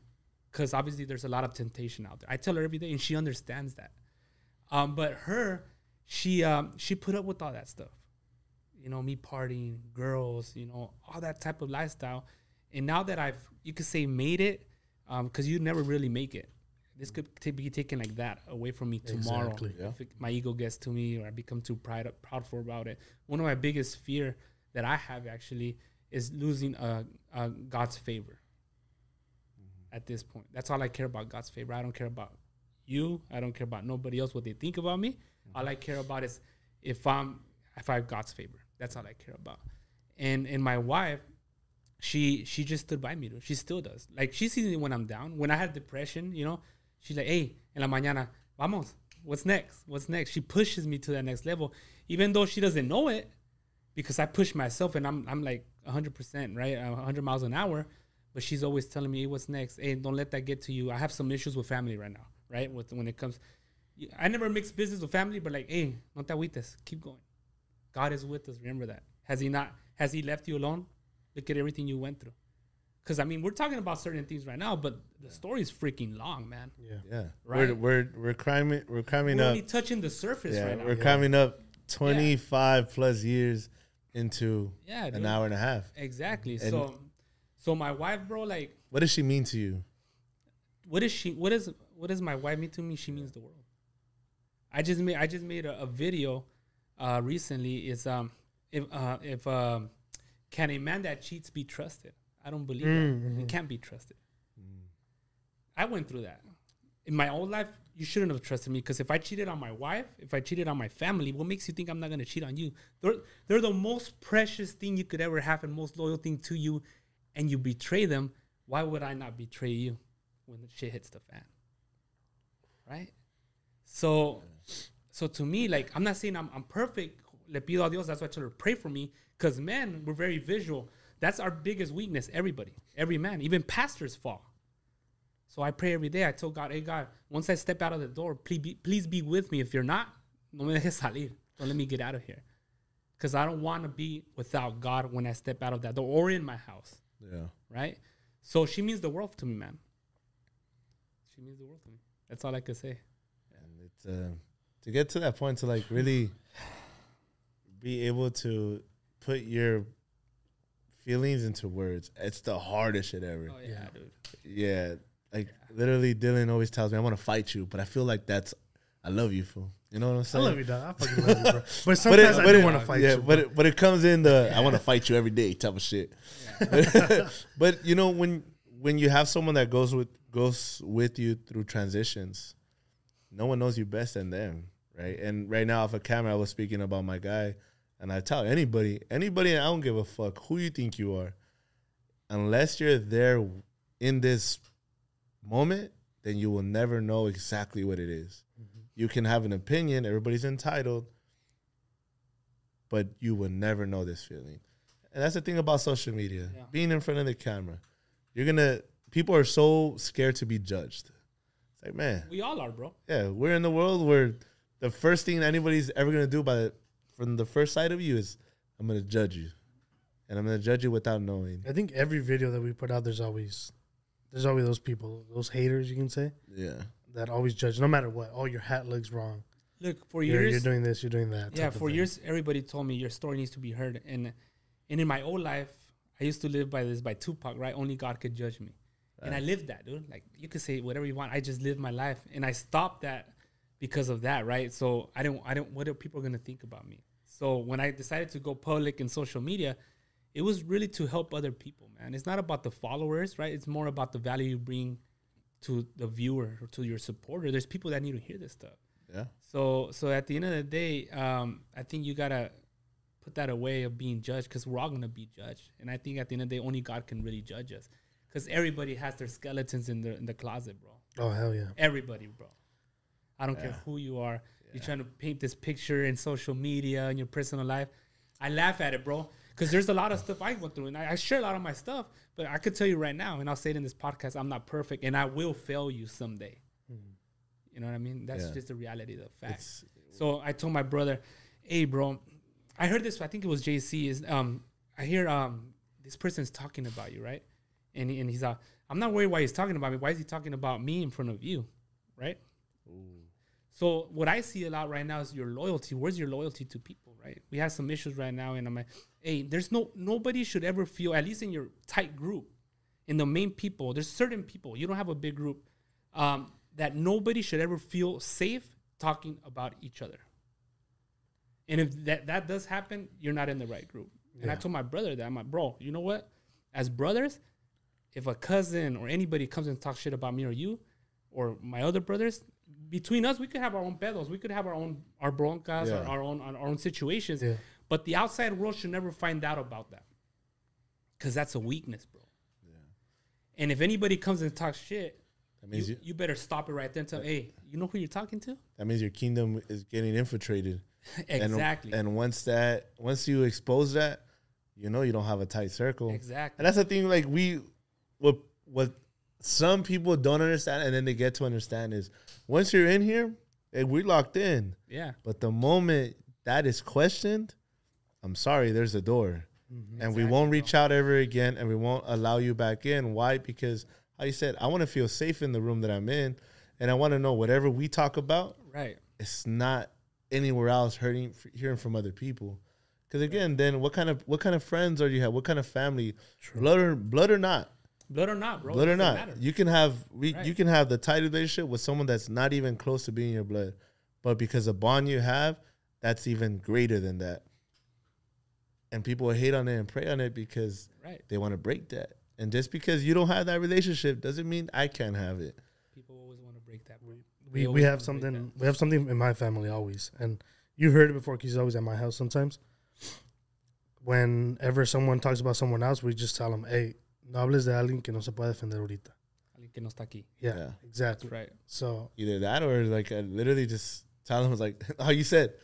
Because obviously there's a lot of temptation out there. I tell her every day, and she understands that. Um, but her, she um, she put up with all that stuff. You know, me partying, girls, you know, all that type of lifestyle. And now that I've, you could say, made it, because you never really make it. This could be taken like that away from me tomorrow. Exactly. Yeah. If it, my ego gets to me or I become too proud proud for about it. One of my biggest fear that I have actually is losing uh, uh, God's favor. At this point, that's all I care about. God's favor. I don't care about you. I don't care about nobody else what they think about me. All I care about is if I'm if I have God's favor. That's all I care about. And and my wife, she she just stood by me. Dude. She still does. Like she sees me when I'm down. When I had depression, you know, she's like, "Hey, en la mañana, vamos. What's next? What's next?" She pushes me to that next level, even though she doesn't know it, because I push myself and I'm I'm like 100 percent right, uh, 100 miles an hour. But she's always telling me, hey, "What's next? Hey, don't let that get to you." I have some issues with family right now, right? With when it comes, I never mix business with family, but like, hey, no te agüites, keep going. God is with us. Remember that. Has He not? Has He left you alone? Look at everything you went through. Because I mean, we're talking about certain things right now, but the story is freaking long, man. Yeah. Yeah, Right. We're we're we're climbing we're climbing We're up. only touching the surface Yeah, right now. we're climbing up twenty five plus years into Yeah, an hour and a half. Exactly. And- so, so my wife, bro, like, What does she mean to you? what is she? What is what does my wife mean to me? She means the world. I just made I just made a, a video uh, recently. Is um if uh, if um can a man that cheats be trusted? I don't believe that. It can't be trusted. I went through that in my old life. You shouldn't have trusted me because if I cheated on my wife, if I cheated on my family, what makes you think I'm not gonna cheat on you? They're they're the most precious thing you could ever have and most loyal thing to you, and you betray them. Why would I not betray you when the shit hits the fan? Right? So, so to me, like I'm not saying I'm, I'm perfect. Le pido a Dios. That's why I tell her pray for me. Because men, we're very visual. That's our biggest weakness. Everybody, every man, even pastors fall. So I pray every day. I tell God, hey God, once I step out of the door, please be, please be with me. If you're not, no me dejes salir. Don't let me get out of here. Because I don't want to be without God when I step out of that door or in my house Yeah. right? So she means the world to me, man. She means the world to me. That's all I could say. And it's uh, to get to that point to like really be able to put your feelings into words. It's the hardest shit ever. Oh yeah, dude. Yeah, like literally, Dilan always tells me I want to fight you, but I feel like that's I love you, fool. You know what I'm saying? I love you, dog. I fucking love you, bro. But But sometimes it, I do want to fight yeah, you. but it, but it comes in the I want to fight you every day type of shit. but you know when when you have someone that goes with goes with you through transitions, no one knows you best than them, right? And right now off a camera, I was speaking about my guy, and I tell anybody, anybody, I don't give a fuck who you think you are, unless you're there in this moment, then you will never know exactly what it is. You can have an opinion, everybody's entitled, but you will never know this feeling. And that's the thing about social media. Yeah. Being in front of the camera. You're gonna people are so scared to be judged. It's like, man, We all are, bro. yeah, we're in the world where the first thing anybody's ever gonna do by from the first sight of you is I'm gonna judge you. And I'm gonna judge you without knowing. I think every video that we put out, there's always there's always those people, those haters, you can say, Yeah. That always judge, no matter what. Oh, your hat looks wrong. Look, for You're, years, you're doing this, you're doing that. yeah, for years, everybody told me your story needs to be heard. And and in my old life, I used to live by this by Tupac, right? Only God could judge me. And I lived that, dude. Like you could say whatever you want. I just lived my life, and I stopped that because of that, right? So I don't, I don't. What are people gonna think about me? So when I decided to go public in social media, it was really to help other people, man. It's not about the followers, right? It's more about the value you bring to the viewer or to your supporter. There's people that need to hear this stuff. Yeah. So so at the end of the day, um, I think you gotta put that away of being judged because we're all gonna be judged, and I think at the end of the day, only God can really judge us because everybody has their skeletons in the in the closet, bro. Oh hell yeah. Everybody, bro. I don't care who you are. You're trying to paint this picture in social media in your personal life. I laugh at it, bro, because there's a lot of stuff I went through, and I, I share a lot of my stuff. But I could tell you right now, and I'll say it in this podcast, I'm not perfect, and I will fail you someday. You know what I mean? That's Yeah. just the reality of the fact. It's So I told my brother, "Hey, bro, I heard this. I think it was JC. Is um, I hear um, this person's talking about you, right? And he, and he's uh, I'm not worried why he's talking about me. Why is he talking about me in front of you, right? So what I see a lot right now is your loyalty. Where's your loyalty to people, right? We have some issues right now, and I'm like, hey, there's no nobody should ever feel, at least in your tight group, in the main people. There's certain people you don't have a big group um, that nobody should ever feel safe talking about each other. And if that that does happen, you're not in the right group. And I told my brother that I'm like, bro, you know what? As brothers, if a cousin or anybody comes and talks shit about me or you or my other brothers, between us, we could have our own battles. We could have our own our broncas, Yeah. our, our own our own situations. Yeah. But the outside world should never find out about that, because that's a weakness, bro. Yeah. And if anybody comes and talks shit, that means you, you, you better stop it right then. And tell, hey, you know who you're talking to? that means your kingdom is getting infiltrated. And- exactly. And, once that once you expose that, you know you don't have a tight circle. exactly. And that's the thing. Like we, what what some people don't understand, and then they get to understand is once you're in here, eh, we're locked in. yeah. But the moment that is questioned, I'm sorry, there's a door. Mm-hmm. And we won't reach out ever again and we won't allow you back in. Why? Because how you said, I want to feel safe in the room that I'm in. And I want to know whatever we talk about, Right. it's not anywhere else hurting hearing from other people. Because again, then what kind of what kind of friends are you have? What kind of family? Blood or blood or not? Blood or not, bro. blood or not? matter. You can have we Right. you can have the tight relationship with someone that's not even close to being your blood, but because the bond you have, that's even greater than that. And people hate on it and pray on it because Right. they want to break that. And just because you don't have that relationship doesn't mean I can't have it. People always want to break that. bro. We, we have something we have something in my family always, and you heard it before. 'cause He's always at my house sometimes. Whenever someone talks about someone else, we just tell them, "Hey, no hables de alguien que no se puede defender ahorita." Alguien que no está aquí. Yeah, Yeah. exactly. Right. So Either that or like I literally just tell them like how you said,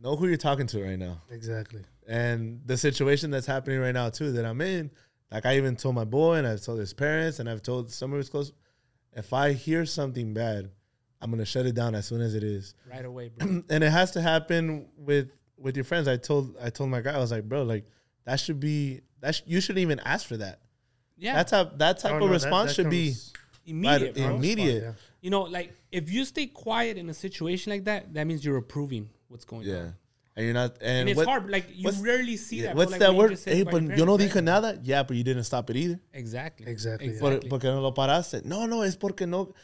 know who you're talking to right now. exactly. And the situation that's happening right now too that I'm in. Like I even told my boy, and I've told his parents, and I've told some of his close. If I hear something bad, I'm gonna shut it down as soon as it is, Right away, bro. and it has to happen with with your friends. I told I told my guy, I was like, bro, like that should be that sh- you shouldn't even ask for that. Yeah. That type that type Oh, of no, response that should be immediate, right, bro. immediate. Yeah. You know, like if you stay quiet in a situation like that, that means you're approving what's going yeah, on. And you're not. And, And it's what- hard. Like you rarely see yeah, that. what's like that word? Hey, but your yo no parents, dije right? nada. Yeah, but you didn't stop it either. Exactly. Exactly, yeah. Por, Exactly. porque no lo paraste. No, no, es porque no.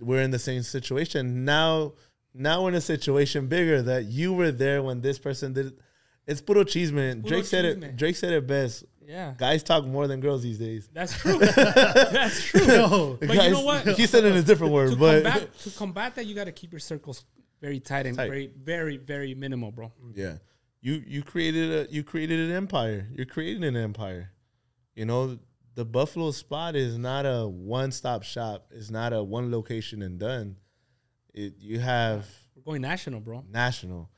We're in the same situation now. Now we're in a situation bigger that you were there when this person did. It's puro chisme. puro Drake said chisme. it. Drake said it best. yeah. Guys talk more than girls these days. That's true. That's true. No. But you know what? He said it in a different to word, but combat to combat that, you got to keep your circles very tight and Tight. very, very, very minimal, bro. yeah, you you created a you created an empire. You're creating an empire. You know, the Buffalo spot is not a one stop shop. It's not a one location and done. It you have We're going national, bro. national,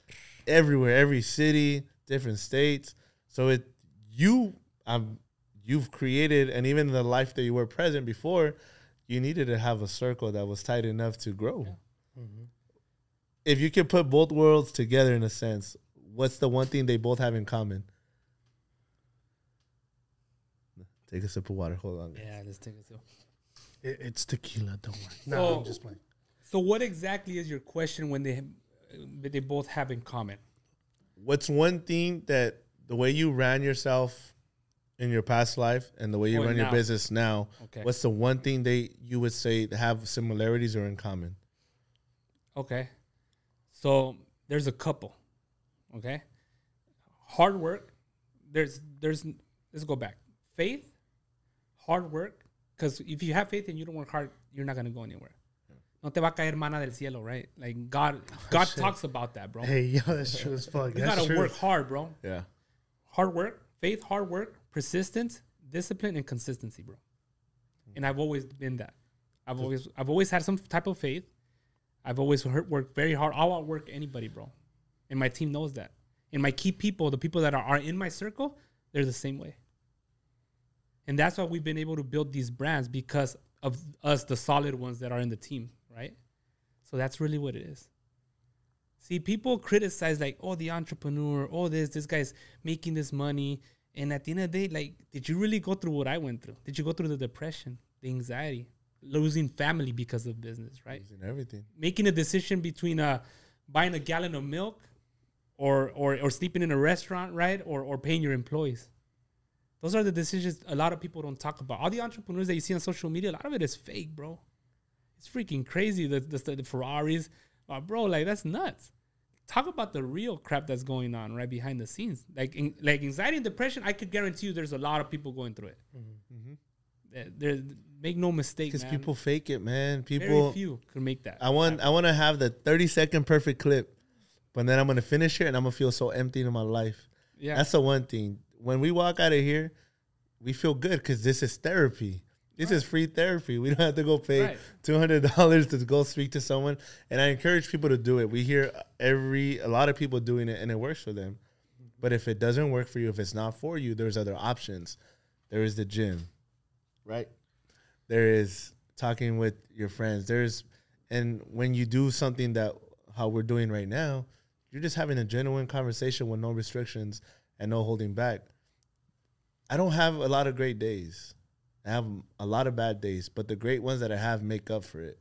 everywhere, every city, different states. So it you um you've created, and even the life that you were present before, you needed to have a circle that was tight enough to grow. If you could put both worlds together in a sense, what's the one thing they both have in common? Take a sip of water. Hold on. Yeah, let's take it. It, it's tequila. Don't worry. No, So- I'm just playing. So, what exactly is your question when they that they both have in common? What's one thing that the way you ran yourself in your past life and the way you Or run your business now? Okay. What's the one thing they you would say have similarities or in common? Okay. So there's a couple. Okay. Hard work, there's there's let's go back. Faith, hard work. Because if you have faith and you don't work hard, you're not gonna go anywhere. No te va a caer mana del cielo, right? Like God, oh, God shit. talks about that, bro. Hey, yo, that's true as fuck. you That's gotta true. work hard, bro. Yeah. Hard work, faith, hard work, persistence, discipline, and consistency, bro. And I've always been that. I've always, I've always had some type of faith. I've always worked very hard. I'll outwork anybody, bro. And my team knows that. And my key people, the people that are, are in my circle, they're the same way. And that's why we've been able to build these brands because of us, the solid ones that are in the team, right? So that's really what it is. See, people criticize like, oh, the entrepreneur, oh, this, this guy's making this money. And at the end of the day, like, did you really go through what I went through? Did you go through the depression, the anxiety, losing family because of business, right? Using everything. Making a decision between uh, buying a gallon of milk or, or, or sleeping in a restaurant, right? Or, or paying your employees. Those are the decisions a lot of people don't talk about. All the entrepreneurs that you see on social media, a lot of it is fake, bro. It's freaking crazy. The, the, the Ferraris, uh, bro, like that's nuts. Talk about the real crap that's going on right behind the scenes. Like, in, like anxiety and depression, I could guarantee you, there's a lot of people going through it. There- Eh, there, make no mistake, Because people fake it, man. very People. few could make that. I want. I want to have the thirty second perfect clip, but then I'm gonna finish it and I'm gonna feel so empty in my life. yeah, That's the one thing. When we walk out of here, we feel good because this is therapy. This is free therapy. We don't have to go pay Right. two hundred dollars to go speak to someone. And I encourage people to do it. We hear every a lot of people doing it, and it works for them. But if it doesn't work for you, if it's not for you, there's other options. There is the gym, right? There is talking with your friends. There's and when you do something that how we're doing right now, you're just having a genuine conversation with no restrictions and no holding back. I don't have a lot of great days. I have a lot of bad days, but the great ones that I have make up for it,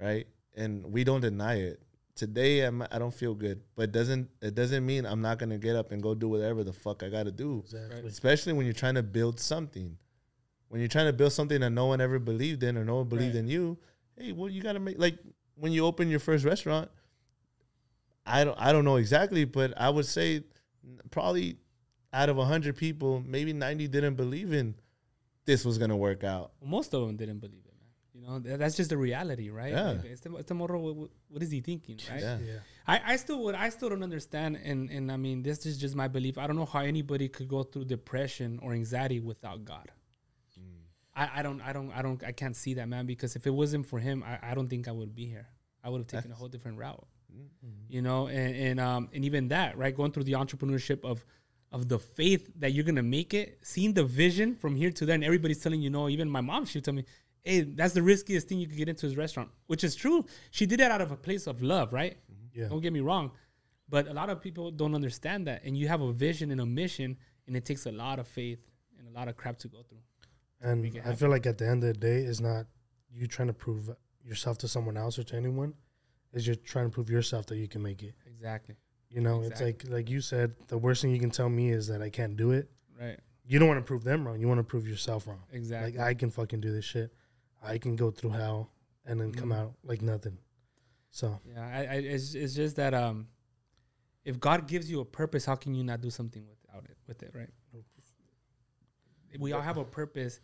right? And we don't deny it. Today I'm, I don't feel good, but it doesn't it doesn't mean I'm not gonna get up and go do whatever the fuck I gotta do. Exactly. Especially when you're trying to build something. When you're trying to build something that no one ever believed in or no one believed Right. in you, hey, well you gotta make like when you open your first restaurant. I don't I don't know exactly, but I would say probably out of hundred people, maybe ninety didn't believe in this was gonna work out. most of them didn't believe it, man. You know, Th- that's just the reality, right? Yeah. Like, este, este morro, what- what- what is he thinking, right? Yeah. Yeah. I, I still would I still don't understand and and I mean this is just my belief. I don't know how anybody could go through depression or anxiety without God. I, I don't I don't I don't I can't see that man because if it wasn't for him, I, I don't think I would be here. I would have taken a whole different route. You know, and, and um and even that, right? Going through the entrepreneurship of of the faith that you're gonna make it, seeing the vision from here to there, and everybody's telling you no, even my mom, she would tell me, Hey, that's the riskiest thing you could get into his restaurant, which is true. She did that out of a place of love, right? Yeah. Don't get me wrong. But a lot of people don't understand that. And you have a vision and a mission, and it takes a lot of faith and a lot of crap to go through. And I feel like at the end of the day, it's not you trying to prove yourself to someone else or to anyone. It's you're trying to prove yourself that you can make it. Exactly. You know, Exactly. it's like like you said, the worst thing you can tell me is that I can't do it. Right. You don't want to prove them wrong. You want to prove yourself wrong. Exactly. Like I can fucking do this shit. I can go through hell and then come Mhm. out like nothing. So yeah. I, I it's, it's just that um if God gives you a purpose, how can you not do something without it with it, right? We all have a purpose,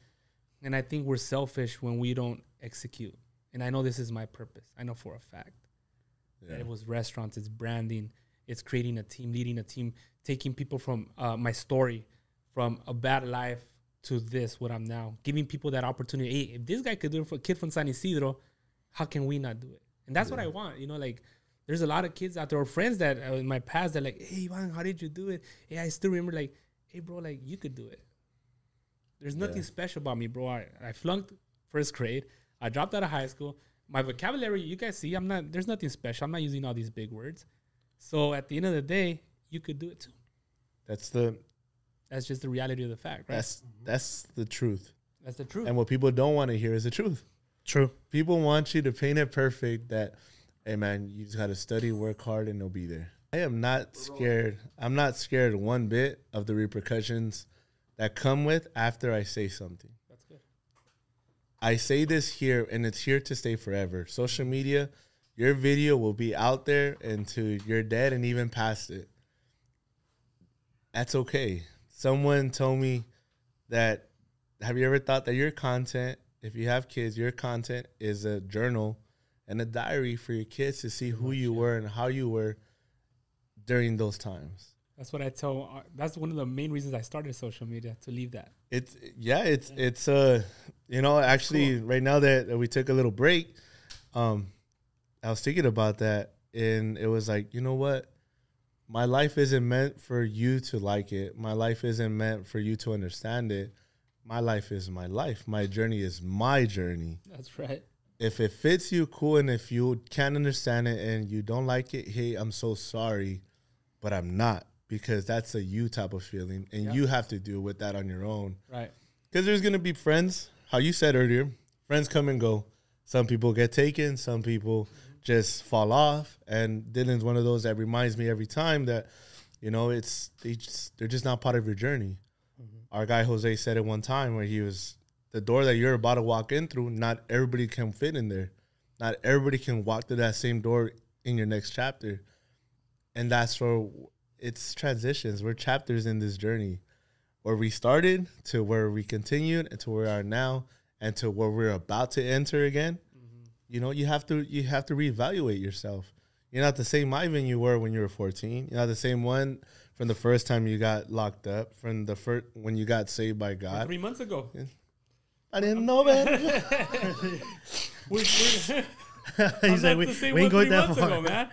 and I think we're selfish when we don't execute. And I know this is my purpose. I know for a fact. that it was restaurants, it's branding, it's creating a team, leading a team, taking people from uh, my story, from a bad life to this, what I'm now, giving people that opportunity. Hey, if this guy could do it for a kid from San Isidro, how can we not do it? And that's what I want. You know, like there's a lot of kids out there or friends that uh, in my past that like, hey, Ivan, how did you do it? Hey, I still remember like, hey, bro, like you could do it. There's nothing Yeah. special about me, bro. I, I flunked first grade. I dropped out of high school. My vocabulary, you guys see, I'm not. There's nothing special. I'm not using all these big words. So at the end of the day, you could do it too. That's the That's just the reality of the fact, right? that's that's the truth. That's the truth. And what people don't want to hear is the truth. true. People want you to paint it perfect that, hey man, you just got to study, work hard, and they'll be there. I am not scared. I'm not scared one bit of the repercussions that come with after I say something. That's good. I say this here, and it's here to stay forever. Social media, your video will be out there until you're dead and even past it. That's okay. someone told me that have you ever thought that your content, if you have kids, your content is a journal and a diary for your kids to see who oh, you were and how you were during those times. That's what I tell. uh, That's one of the main reasons I started social media to leave that. It's yeah, it's it's uh you know actually right now that, that we took a little break, um, I was thinking about that and it was like you know what, my life isn't meant for you to like it. My life isn't meant for you to understand it. My life is my life. My journey is my journey. That's right. If it fits you, cool. And if you can't understand it and you don't like it, hey, I'm so sorry, but I'm not because that's a you type of feeling, and Yeah. you have to deal with that on your own. Right. Because there's gonna be friends, how you said earlier, friends come and go. Some people get taken, some people just fall off. And Dilan's one of those that reminds me every time that, you know, it's they just they're just not part of your journey. Mm-hmm. Our guy Jose said it one time where he was the door that you're about to walk in through, not everybody can fit in there. Not everybody can walk through that same door in your next chapter. And that's where it's transitions. We're chapters in this journey where we started to where we continued and to where we are now and to where we're about to enter again you know you have to you have to reevaluate yourself you're not the same ivan you were when you were 14 you're not the same one from the first time you got locked up from the first when you got saved by god Three months ago. i didn't know man We- we- He's like, we, we ain't going that far. ago, man.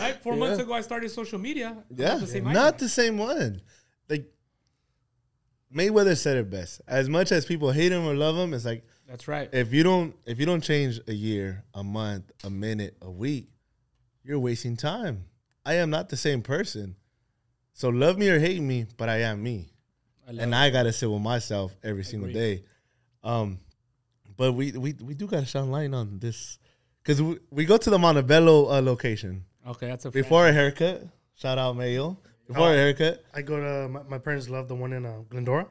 Right? Four Yeah. months ago, I started social media. Yeah not the same not the same one like mayweather said it best as much as people hate him or love him it's like That's right. if you don't if you don't change a year, a month, a minute, a week, you're wasting time. I am not the same person. So love me or hate me, but I am me. I And it. I gotta sit with myself every single Agreed. day. Um but we we, we do gotta shine light on this. Cause we, we go to the Montebello uh, location. Okay, that's a Before a haircut, shout out Mayo. Before Oh. a haircut. I go to my, my parents love the one in uh, Glendora.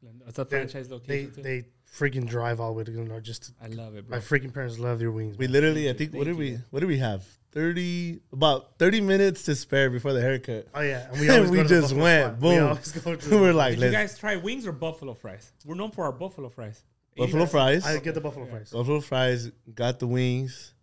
franchise. It's a They- franchise They location. too. they freaking drive all the way to Glendora. Just to, I love it, bro. my freaking parents love your wings. We man. literally I Thank you, think what did thank we what did we have? Thirty about thirty minutes to spare before the haircut. oh yeah, and we always We go to just buffalo went, spot. We boom. always go to We're like, Did you guys try wings or buffalo fries? We're known for our buffalo fries. buffalo fries. I get the buffalo fries. Buffalo fries, got the wings,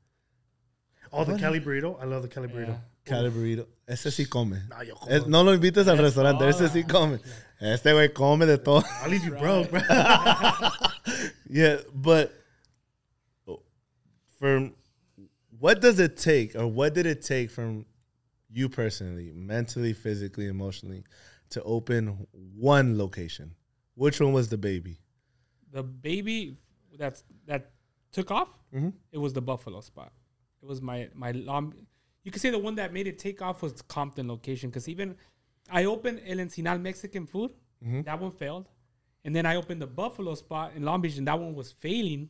Oh, the What? Cali burrito. I love the Cali burrito. Yeah. cali burrito. Ese sí come. Nah, yo, come Es- no lo invites al That's restaurante, ese all. sí come. Este güey come de todo. I'll leave you broke, bro. yeah, but from what does it take, or what did it take from you personally, mentally, physically, emotionally, to open one location? Which one was the baby? The baby that's that took off. Mhm. It was the buffalo spot. It was my my um, You could say the one that made it take off was Compton location because even I opened El Encinal Mexican food. That one failed, and then I opened the Buffalo spot in Long Beach, and that one was failing.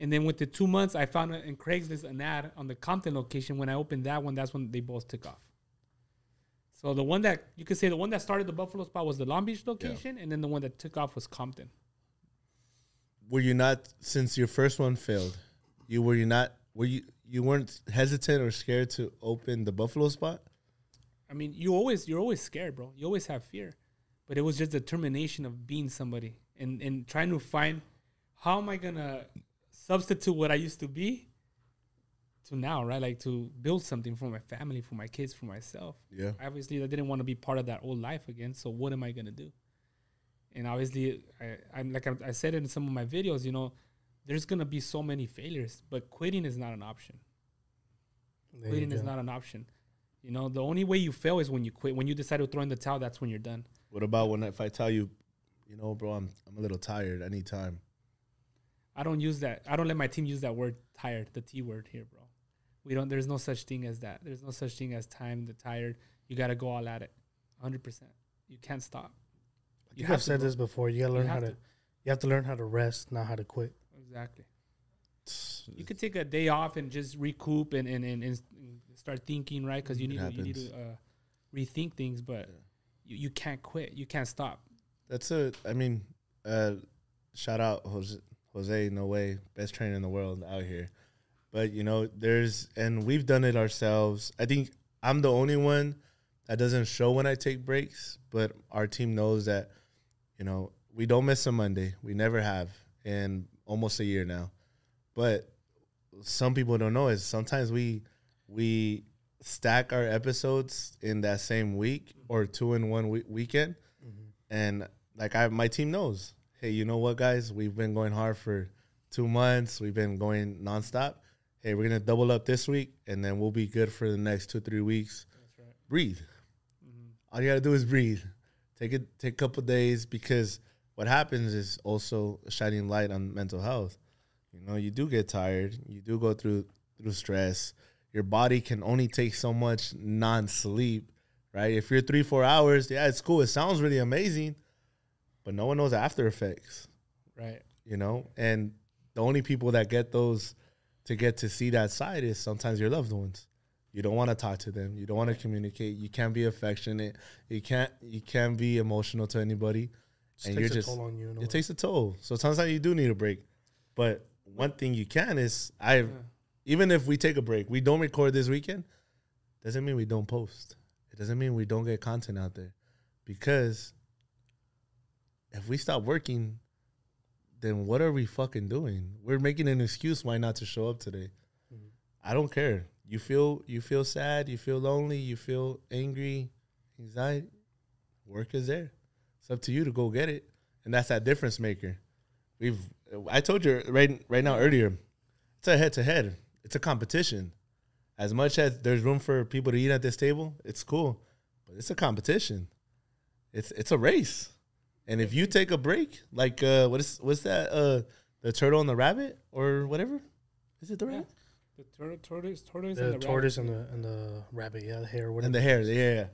And then with the two months, I found it in Craigslist an ad on the Compton location. When I opened that one, that's when they both took off. So the one that you could say the one that started the Buffalo spot was the Long Beach location, and then the one that took off was Compton. Were you not since your first one failed? You were you not were you you weren't hesitant or scared to open the Buffalo spot? I mean, you always you're always scared, bro. You always have fear, but it was just determination of being somebody and and trying to find how am I gonna substitute what I used to be to now, right? Like to build something for my family, for my kids, for myself. Yeah. Obviously, I didn't want to be part of that old life again. So what am I gonna do? And obviously, I, I'm like I, I said in some of my videos, you know, there's gonna be so many failures, but quitting is not an option There quitting is not an option. You know, the only way you fail is when you quit. When you decide to throw in the towel, that's when you're done. What about when if I tell you, you know, bro, I'm I'm a little tired. I need time. I don't use that. I don't let my team use that word tired, the T word here, bro. We don't there's no such thing as that. There's no such thing as time, the tired. You gotta go all at it. hundred percent. You can't stop. You have said bro. this before. You gotta learn have how to. to. You have to learn how to rest, not how to quit. Exactly. You could take a day off and just recoup and, and, and, and start thinking, right? Because you need to, you need to uh, rethink things, but you, you can't quit. You can't stop. That's a. I mean, uh, shout out Jose, Jose. No way, best trainer in the world out here. But you know, there's and we've done it ourselves. I think I'm the only one that doesn't show when I take breaks, but our team knows that, you know, we don't miss a Monday. We never have in almost a year now. But some people don't know is sometimes we we stack our episodes in that same week or two in one we- weekend, mm-hmm. and like I my team knows, hey, you know what, guys, we've been going hard for two months. We've been going nonstop. Hey, we're gonna double up this week, and then we'll be good for the next two three weeks. Breathe. Mm-hmm. All you gotta do is breathe. Take it. Take a couple days because what happens is also shining light on mental health. You know, you do get tired. You do go through through stress. Your body can only take so much non-sleep, right? If you're three four hours, yeah, it's cool. It sounds really amazing, but no one knows after effects Right. you know and the only people that get those to get to see that side is sometimes your loved ones you don't want to talk to them you don't want to communicate you can't be affectionate you can't you can't be emotional to anybody and takes you're a just toll on you. in a way. it takes a toll. So sometimes you do need a break but one thing you can is i even if we take a break we don't record this weekend doesn't mean we don't post. It doesn't mean we don't get content out there. Because if we stop working then what are we fucking doing? We're making an excuse why not to show up today. Mm-hmm. I don't care. You feel you feel sad you feel lonely you feel angry anxiety work is there it's up to you to go get it. And that's that difference maker. We've i told you right right now earlier it's a head to head. It's a competition. As much as there's room for people to eat at this table it's cool but it's a competition. It's it's a race. And if you take a break like uh what is what's that uh the turtle and the rabbit or whatever? Is it the Yeah. rabbit? The tur- tortoise, tortoise, the and the tortoise rabbit. and the and the rabbit, yeah, the hare, whatever. and the hare yeah, yeah.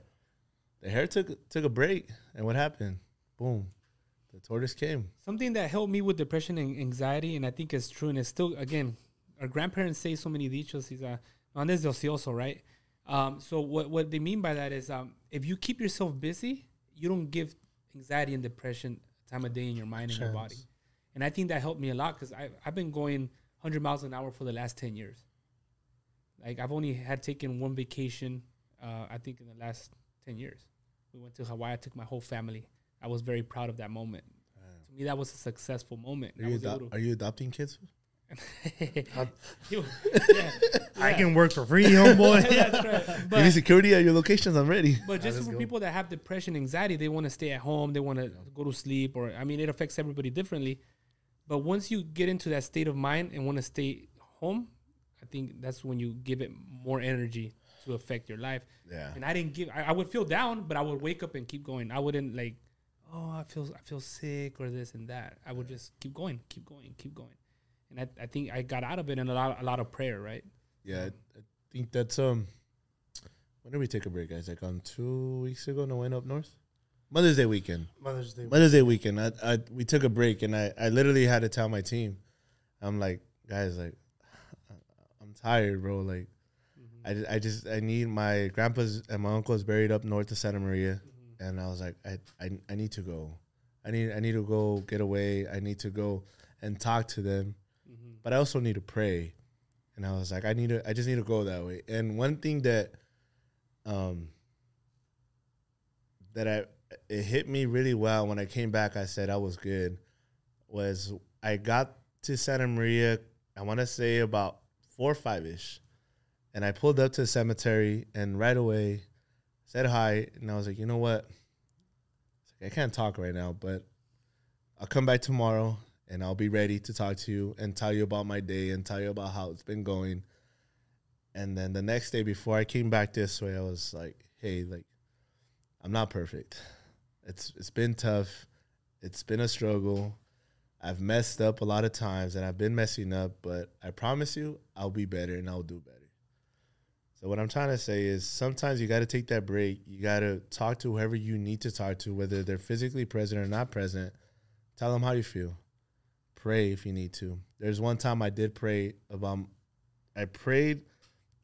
The hare took took a break. And what happened boom the tortoise came Something that helped me with depression and anxiety, and I think it's true, and it's still again, our grandparents say so many dichos. Is uh, no andes de ocioso, right? Um, so what what they mean by that is um, if you keep yourself busy, you don't give anxiety and depression time of day in your mind and your body. And I think that helped me a lot because I I've been going 100 miles an hour for the last 10 years. Like I've only had taken one vacation, uh, I think in the last 10 years. We went to Hawaii. I took my whole family. I was very proud of that moment. To me, that was a successful moment. are you, was able ado- are you adopting kids to- You- yeah, I can work for free, homeboy. Yeah, that's right. give me But, security at your locations i'm ready but just let's for go. people that have depression, anxiety, they want to stay at home. They want to go to sleep, or I mean, it affects everybody differently. But once you get into that state of mind and want to stay home, I think that's when you give it more energy to affect your life. yeah And I didn't give. I, I would feel down, but I would wake up and keep going. I wouldn't like, oh, I feel I feel sick or this and that. I would just keep going, keep going, keep going. And I, I think I got out of it in a lot a lot of prayer, right? Yeah, I, I think that's um. When did we take a break, guys? Like on two weeks ago, no went up north. Mother's Day weekend. Mother's Day. Mother's Day weekend. I, I we took a break, and I I literally had to tell my team, I'm like, guys, like, I'm tired, bro. Like, I, ju- I just I need my grandpa's and my uncle's buried up north of Santa Maria, and I was like, I, I I need to go. I need I need to go get away. I need to go and talk to them, but I also need to pray. And I was like, I need to I just need to go that way. And one thing that um that I it hit me really well when I came back. I said I was good. Was I got to Santa Maria? I want to say about four or five ish, and I pulled up to the cemetery and right away said hi, and I was like, you know what? I can't talk right now, but I'll come back tomorrow and I'll be ready to talk to you and tell you about my day and tell you about how it's been going. And then the next day before I came back this way, I was like, hey, like I'm not perfect. It's it's been tough. It's been a struggle. I've messed up a lot of times and I've been messing up, but I promise you I'll be better and I'll do better. So what I'm trying to say is sometimes you got to take that break. You got to talk to whoever you need to talk to, whether they're physically present or not present. Tell them how you feel. Pray if you need to. There's one time I did pray about I prayed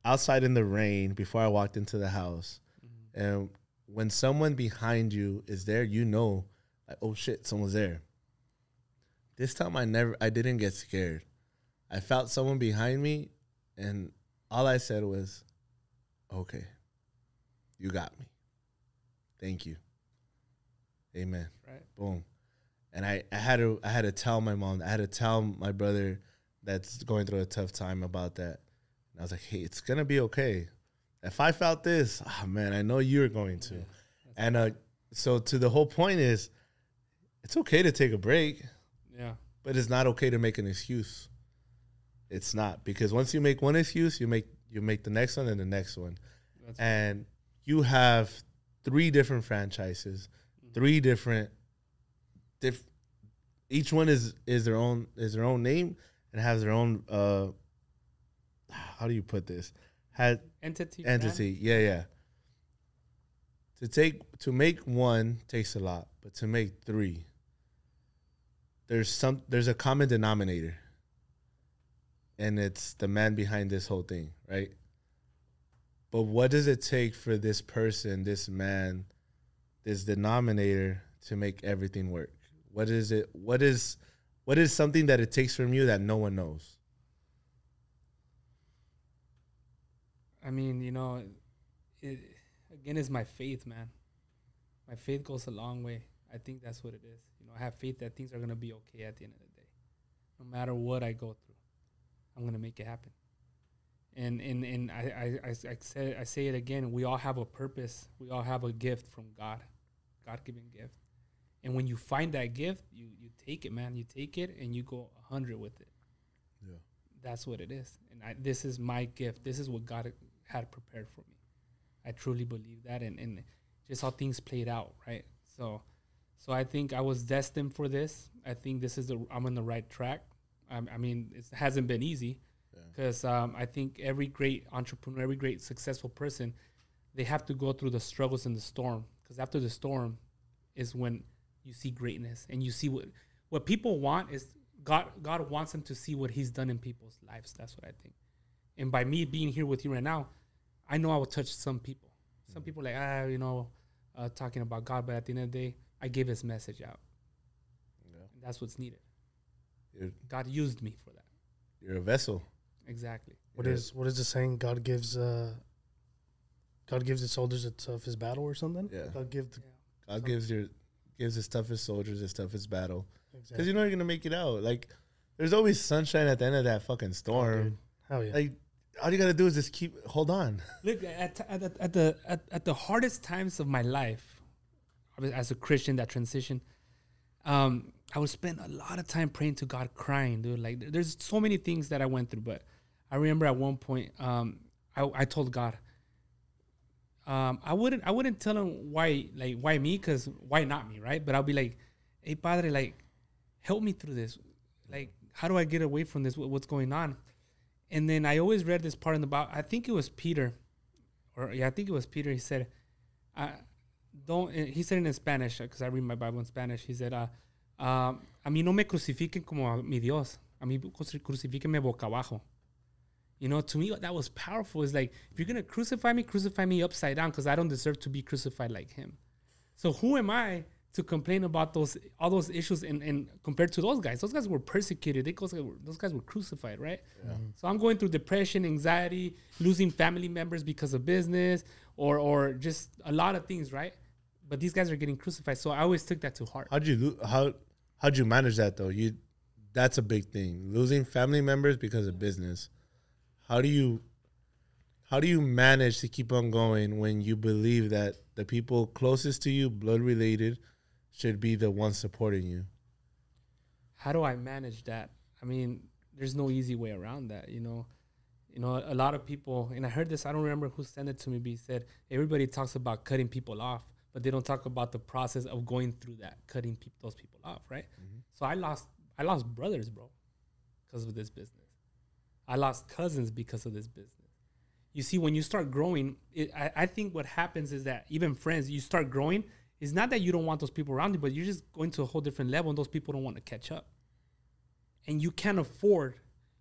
outside in the rain before I walked into the house. Mm-hmm. And when someone behind you is there, you know, like, oh shit, someone's there. This time I never I didn't get scared. I felt someone behind me and all I said was, Okay, you got me. Thank you. Amen. Right. Boom. And I, I had to I had to tell my mom, I had to tell my brother that's going through a tough time about that. And I was like, hey, it's gonna be okay. If I felt this, oh man, I know you're going to. and uh, so to the whole point is, it's okay to take a break, Yeah. but it's not okay to make an excuse. It's not because once you make one excuse, you make you make the next one and the next one, That's and you have three different franchises, three different, diff, each one is is their own is their own name and has their own uh, how do you put this? Had entity. entity. Yeah, yeah. To take to make one takes a lot, but to make three, there's some there's a common denominator. And it's the man behind this whole thing, right? But what does it take for this person, this man, this denominator to make everything work? What is it? What is what is something that it takes from you that no one knows? I mean, you know, it again is my faith, man. My faith goes a long way. I think that's what it is. You know, I have faith that things are gonna be okay at the end of the day. No matter what I go through, I'm gonna make it happen. And and and I I, I, I say I say it again. We all have a purpose. We all have a gift from God, God given gift. And when you find that gift, you you take it, man. You take it and you go a hundred with it. Yeah. That's what it is. And I, this is my gift. This is what God had prepared for me. I truly believe that, and and just how things played out, right? So, so I think I was destined for this. I think this is the I'm on the right track. I, I mean, it hasn't been easy because um, I think every great entrepreneur, every great successful person, they have to go through the struggles and the storm. Because after the storm, is when you see greatness and you see what what people want is God. God wants them to see what He's done in people's lives. That's what I think. And by me being here with you right now, I know I will touch some people. Some people like ah, you know, uh, talking about God, but at the end of the day, I gave His message out. Yeah. And that's what's needed. You're, God used me for that. you're a vessel. Exactly. What Yeah. is what is the saying? God gives uh, God gives his soldiers the toughest battle or something. Yeah. God give the, God gives your gives his toughest soldiers his toughest battle because exactly. you know you're gonna make it out. Like there's always sunshine at the end of that fucking Oh, storm. dude. Hell yeah. like all you gotta do is just keep hold on. Look at at, at, at the at, at the hardest times of my life, I was- as a Christian, that transition, um, I would spend a lot of time praying to God, crying, dude. Like there's so many things that I went through, but I remember at one point, um, I, I told God, um, I wouldn't I wouldn't tell him why like why me, cause why not me, right? But I'll be like, hey, Padre, like, help me through this. Like, how do I get away from this? What, what's going on? And then I always read this part in the Bible. I think it was Peter, or yeah, I think it was Peter. He said, uh, "Don't." He said it in Spanish because I read my Bible in Spanish. He said, uh, um, "A mí no me crucifiquen como a mi Dios. A mí cruci- crucifíquenme boca abajo." You know, to me that was powerful. It's like if you're gonna crucify me, crucify me upside down because I don't deserve to be crucified like Him. So who am I to complain about those all those issues and, and compared to those guys? Those guys were persecuted. They guys were, those guys were crucified, right? So I'm going through depression, anxiety, losing family members because of business, or or just a lot of things, right? But these guys are getting crucified. So I always took that to heart. How'd you lo- how how'd you manage that though? You that's a big thing. Losing family members because of business. How do you how do you manage to keep on going when you believe that the people closest to you, blood related, should be the ones supporting you? how do I manage that? I mean, there's no easy way around that, you know. You know, a lot of people, and I heard this. I don't remember who sent it to me, but he said everybody talks about cutting people off, but they don't talk about the process of going through that, cutting peop those people off, right? So I lost, I lost brothers, bro, because of this business. I lost cousins because of this business. You see, when you start growing, it, I, I think what happens is that even friends, you start growing. It's not that you don't want those people around you, but you're just going to a whole different level, and those people don't want to catch up and you can't afford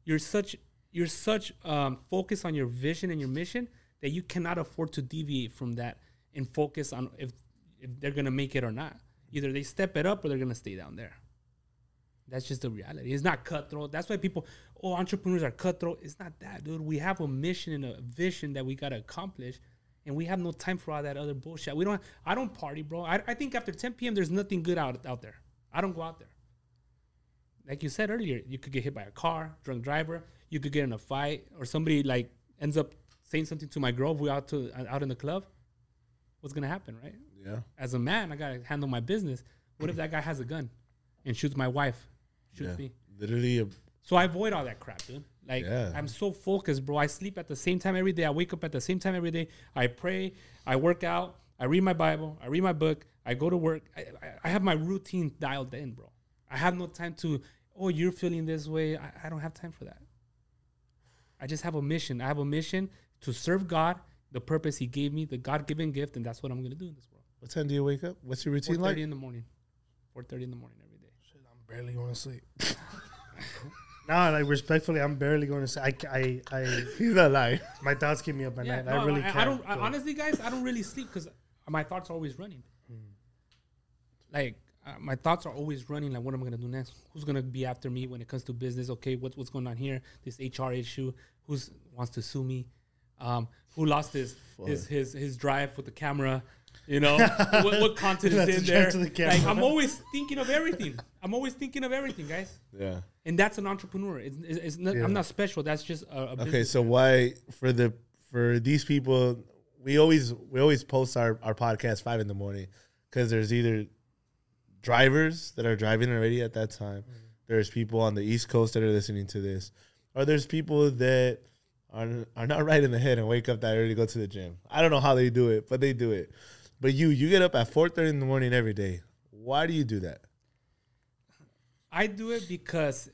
you're such you're such um, focused on your vision and your mission that you cannot afford to deviate from that and focus on if if they're gonna make it or not either they step it up or they're gonna stay down there that's just the reality it's not cutthroat that's why people oh entrepreneurs are cutthroat it's not that dude we have a mission and a vision that we gotta accomplish and we have no time for all that other bullshit. We don't. I don't party, bro. I, I think after 10 p.m. there's nothing good out out there. I don't go out there. Like you said earlier, you could get hit by a car, drunk driver. You could get in a fight, or somebody like ends up saying something to my girl. We out to out in the club. What's gonna happen, right? Yeah. As a man, I gotta handle my business. What if that guy has a gun and shoots my wife, shoots Yeah. me? Literally, a, So I avoid all that crap, dude. Like Yeah. I'm so focused, bro. I sleep at the same time every day. I wake up at the same time every day. I pray. I work out. I read my Bible. I read my book. I go to work. I, I, I have my routine dialed in, bro. I have no time to. Oh, you're feeling this way. I, I don't have time for that. I just have a mission. I have a mission to serve God, the purpose He gave me, the God-given gift, and that's what I'm gonna do in this world. what time do you wake up? What's your routine 4:30 like? in the morning. 4:30 in the morning every day. Shit, I'm barely going to sleep. no, like respectfully, I'm barely going to sleep. I, I, I, He's not lying. my thoughts keep me up at Yeah, night. I really I, can't. I don't. I, honestly, guys, I don't really sleep because my thoughts are always running. Like uh, my thoughts are always running. Like, what am I gonna do next? Who's gonna be after me when it comes to business? Okay, what's what's going on here? This HR issue. Who's wants to sue me? Um, who lost his his his his drive with the camera? You know, what, what content is in there? the Like. I'm always thinking of everything. I'm always thinking of everything, guys. Yeah. And that's an entrepreneur. It's, it's, it's not, Yeah. I'm not special. That's just a, a Okay, so why for the for these people we always we always post our our podcast five in the morning because there's either drivers that are driving already at that time. There's people on the East Coast that are listening to this, or there's people that are are not right in the head and wake up that early to go to the gym. I don't know how they do it, but they do it. But you you get up at four thirty in the morning every day. Why do you do that? I do it because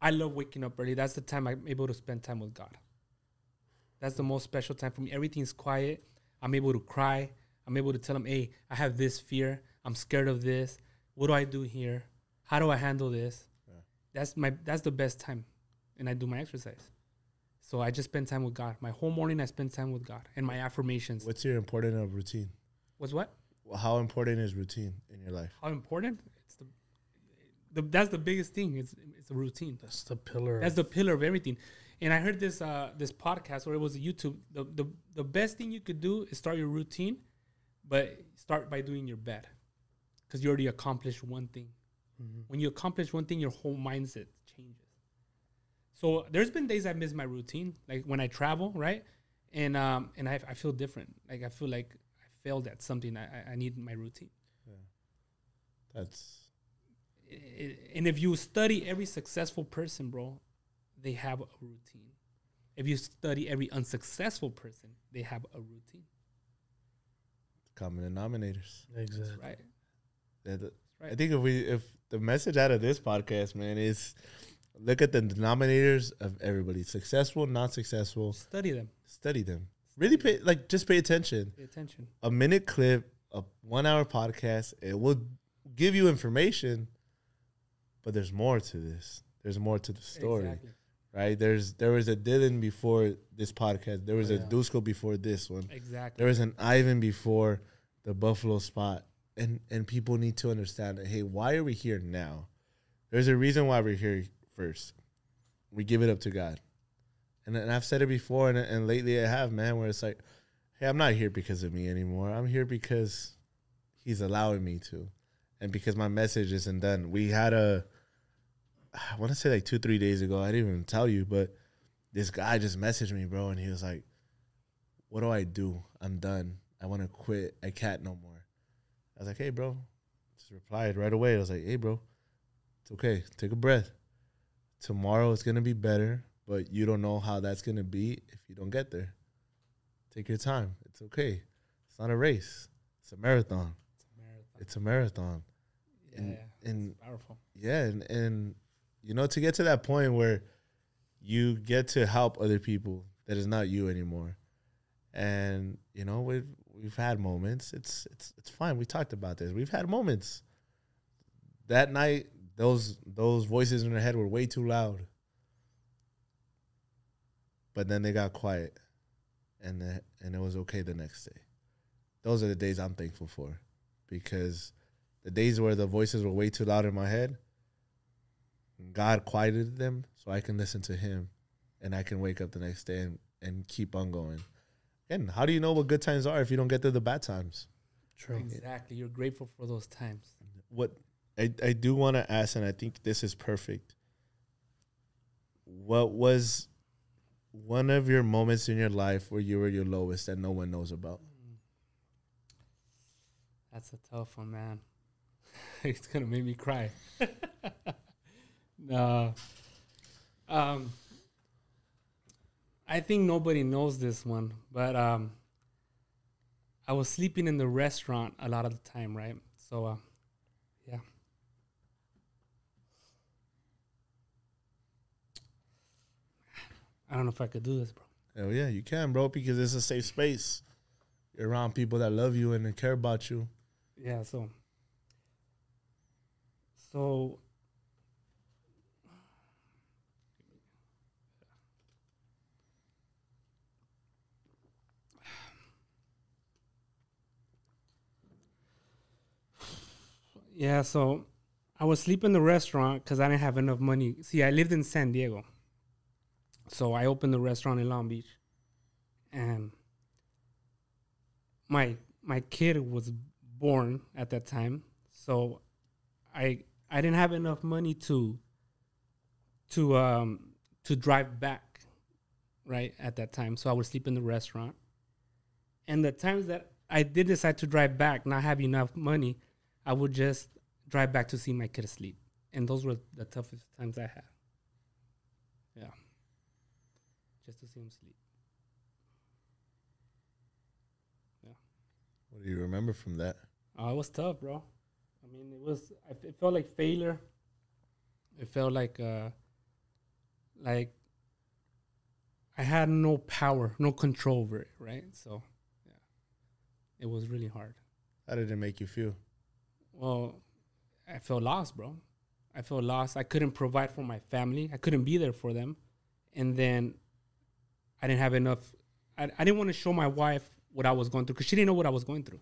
I love waking up early. That's the time I'm able to spend time with God. That's the most special time for me. Everything's quiet. I'm able to cry. I'm able to tell him, hey, I have this fear. I'm scared of this. What do I do here? How do I handle this? That's my that's the best time. And I do my exercise. So I just spend time with God. My whole morning I spend time with God and my affirmations. What's your important of routine? What's what? Well, How important is routine in your life? How important? It's the, the that's the biggest thing. It's it's a routine. That's the pillar. That's the pillar of everything. And I heard this uh, this podcast or it was a YouTube. The, the the best thing you could do is start your routine, but start by doing your bed, because you already accomplished one thing. When you accomplish one thing, your whole mindset changes. So there's been days I miss my routine, like when I travel, right? And um and I, I feel different. Like I feel like I failed at something. I I- I need my routine. Yeah. That's and if you study every successful person, bro, they have a routine. If you study every unsuccessful person, they have a routine, common denominators. exactly. right? Yeah, the- I think if we if the message out of this podcast, man, is look at the denominators of everybody, successful, not successful, Study them. study them. Really pay like just pay attention. Pay attention. A minute clip, a one hour podcast, it will give you information, but there's more to this. There's more to the story. Exactly. Right? There's there was a Dilan before this podcast. There was a oh, Yeah. Duzco before this one. Exactly. There was an Ivan before the Buffalo spot. And and people need to understand that hey, why are we here now? There's a reason why we're here first. We give it up to God. And, and I've said it before and, and lately I have, man, where it's like, hey, I'm not here because of me anymore. I'm here because he's allowing me to. And because my message isn't done. We had a I want to say like two, three days ago. I didn't even tell you, but this guy just messaged me, bro, and he was like, What do I do? I'm done. I want to quit. I can't no more. I was like, Hey, bro. Just replied right away. I was like, Hey, bro, it's okay. Take a breath. Tomorrow it's gonna be better, but you don't know how that's gonna be if you don't get there. Take your time. It's okay. It's not a race. It's a marathon. It's a marathon. It's a marathon. Yeah, and- and- powerful. Yeah, and, and you know, to get to that point where you get to help other people that is not you anymore. And, you know, we've we've had moments. It's it's it's fine. We talked about this. We've had moments. That night, those those voices in our head were way too loud. But then they got quiet. And the, and it was okay the next day. Those are the days I'm thankful for. Because the days where the voices were way too loud in my head, God quieted them so I can listen to Him and I can wake up the next day and, and keep on going. And how do you know what good times are if you don't get through the bad times? True. Exactly. You're grateful for those times. What I, I do want to ask, and I think this is perfect. What was one of your moments in your life where you were your lowest that no one knows about? That's a tough one, man. it's gonna make me cry. no. Um I think nobody knows this one, but um I was sleeping in the restaurant a lot of the time, right? So uh yeah. I don't know if I could do this, bro. Hell yeah, you can, bro, because it's a safe space. You're around people that love you and care about you. Yeah, so so Yeah, so I was sleeping in the restaurant because I didn't have enough money. See, I lived in San Diego. So I opened the restaurant in Long Beach. And my my kid was born at that time. So I I didn't have enough money to to um to drive back right at that time. So I would sleep in the restaurant. And the times that I did decide to drive back, not having enough money, I would just drive back to see my kid asleep. And those were the toughest times I had. Yeah. Just to see him sleep. What do you remember from that? Oh, it was tough, bro. I mean, it was. I f- It felt like failure. It felt like, uh, like I had no power, no control over it, right? So, yeah, it was really hard. How did it make you feel? Well, I felt lost, bro. I felt lost. I couldn't provide for my family. I couldn't be there for them, and then I didn't have enough. I, I didn't want to show my wife what I was going through because she didn't know what I was going through.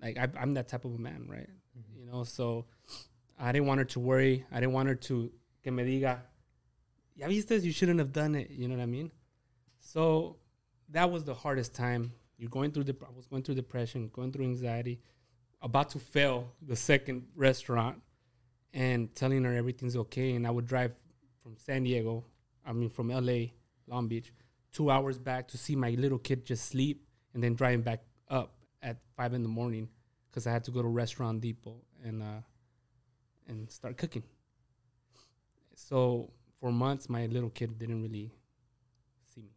Like I, I'm that type of a man, right? Mm-hmm. You know, so I didn't want her to worry. I didn't want her to que me diga, ya viste, you shouldn't have done it. You know what I mean? So that was the hardest time. You're going through the. I was going through depression, going through anxiety, about to fail the second restaurant, and telling her everything's okay. And I would drive from San Diego, I mean from LA, Long Beach, two hours back to see my little kid just sleep, and then driving back up at five in the morning because I had to go to Restaurant Depot and uh, and start cooking. So for months, my little kid didn't really see me.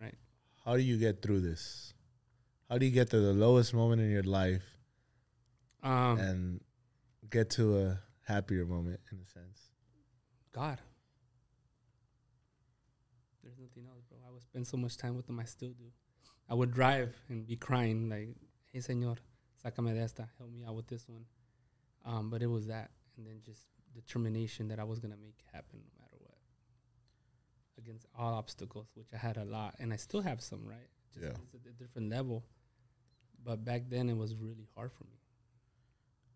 Right. How do you get through this? How do you get to the lowest moment in your life Um, and get to a happier moment in a sense? God. There's nothing else, bro. I would spend so much time with them. I still do. I would drive and be crying like, "Hey, señor, sácame de esta. Help me out with this one." Um, but it was that, and then just determination that I was gonna make it happen no matter what. Against all obstacles, which I had a lot, and I still have some, right? Just Yeah. It's at a different level. But back then, it was really hard for me.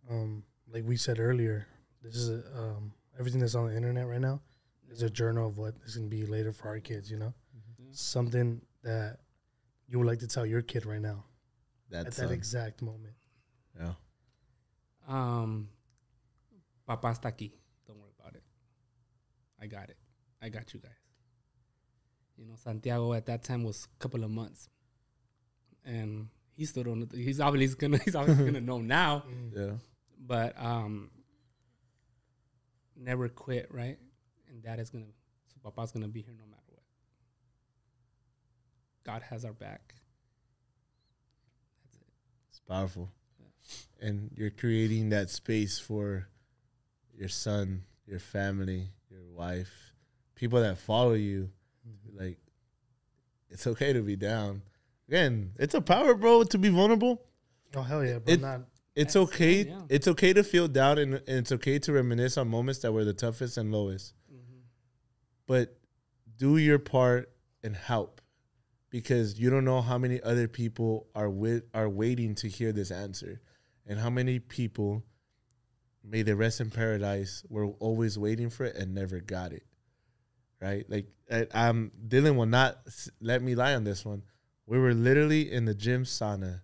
Um, like we said earlier, this is a, um everything that's on the internet right now is a journal of what is gonna be later for our kids. You know, Yeah. something that you would like to tell your kid right now That's at that exact moment. yeah. Um, Papa está aquí. Don't worry about it. I got it. I got you guys. You know, Santiago at that time was a couple of months, and he still don't. know- He's obviously gonna. He's obviously gonna know now, Yeah. but um, never quit, right? And that is gonna. So Papa's gonna be here no matter what. God has our back. That's it. It's powerful. And you're creating that space for your son, your family, your wife, people that follow you. Mm-hmm. Like, it's okay to be down. Again, it's a power, bro, to be vulnerable. Oh hell yeah, but It- not It's okay. it, yeah. It's okay to feel down and, and it's okay to reminisce on moments that were the toughest and lowest. But do your part and help because you don't know how many other people are with are waiting to hear this answer and how many people may they rest in paradise were always waiting for it and never got it. right? Like I, I'm Dilan will not let me lie on this one. We were literally in the gym sauna,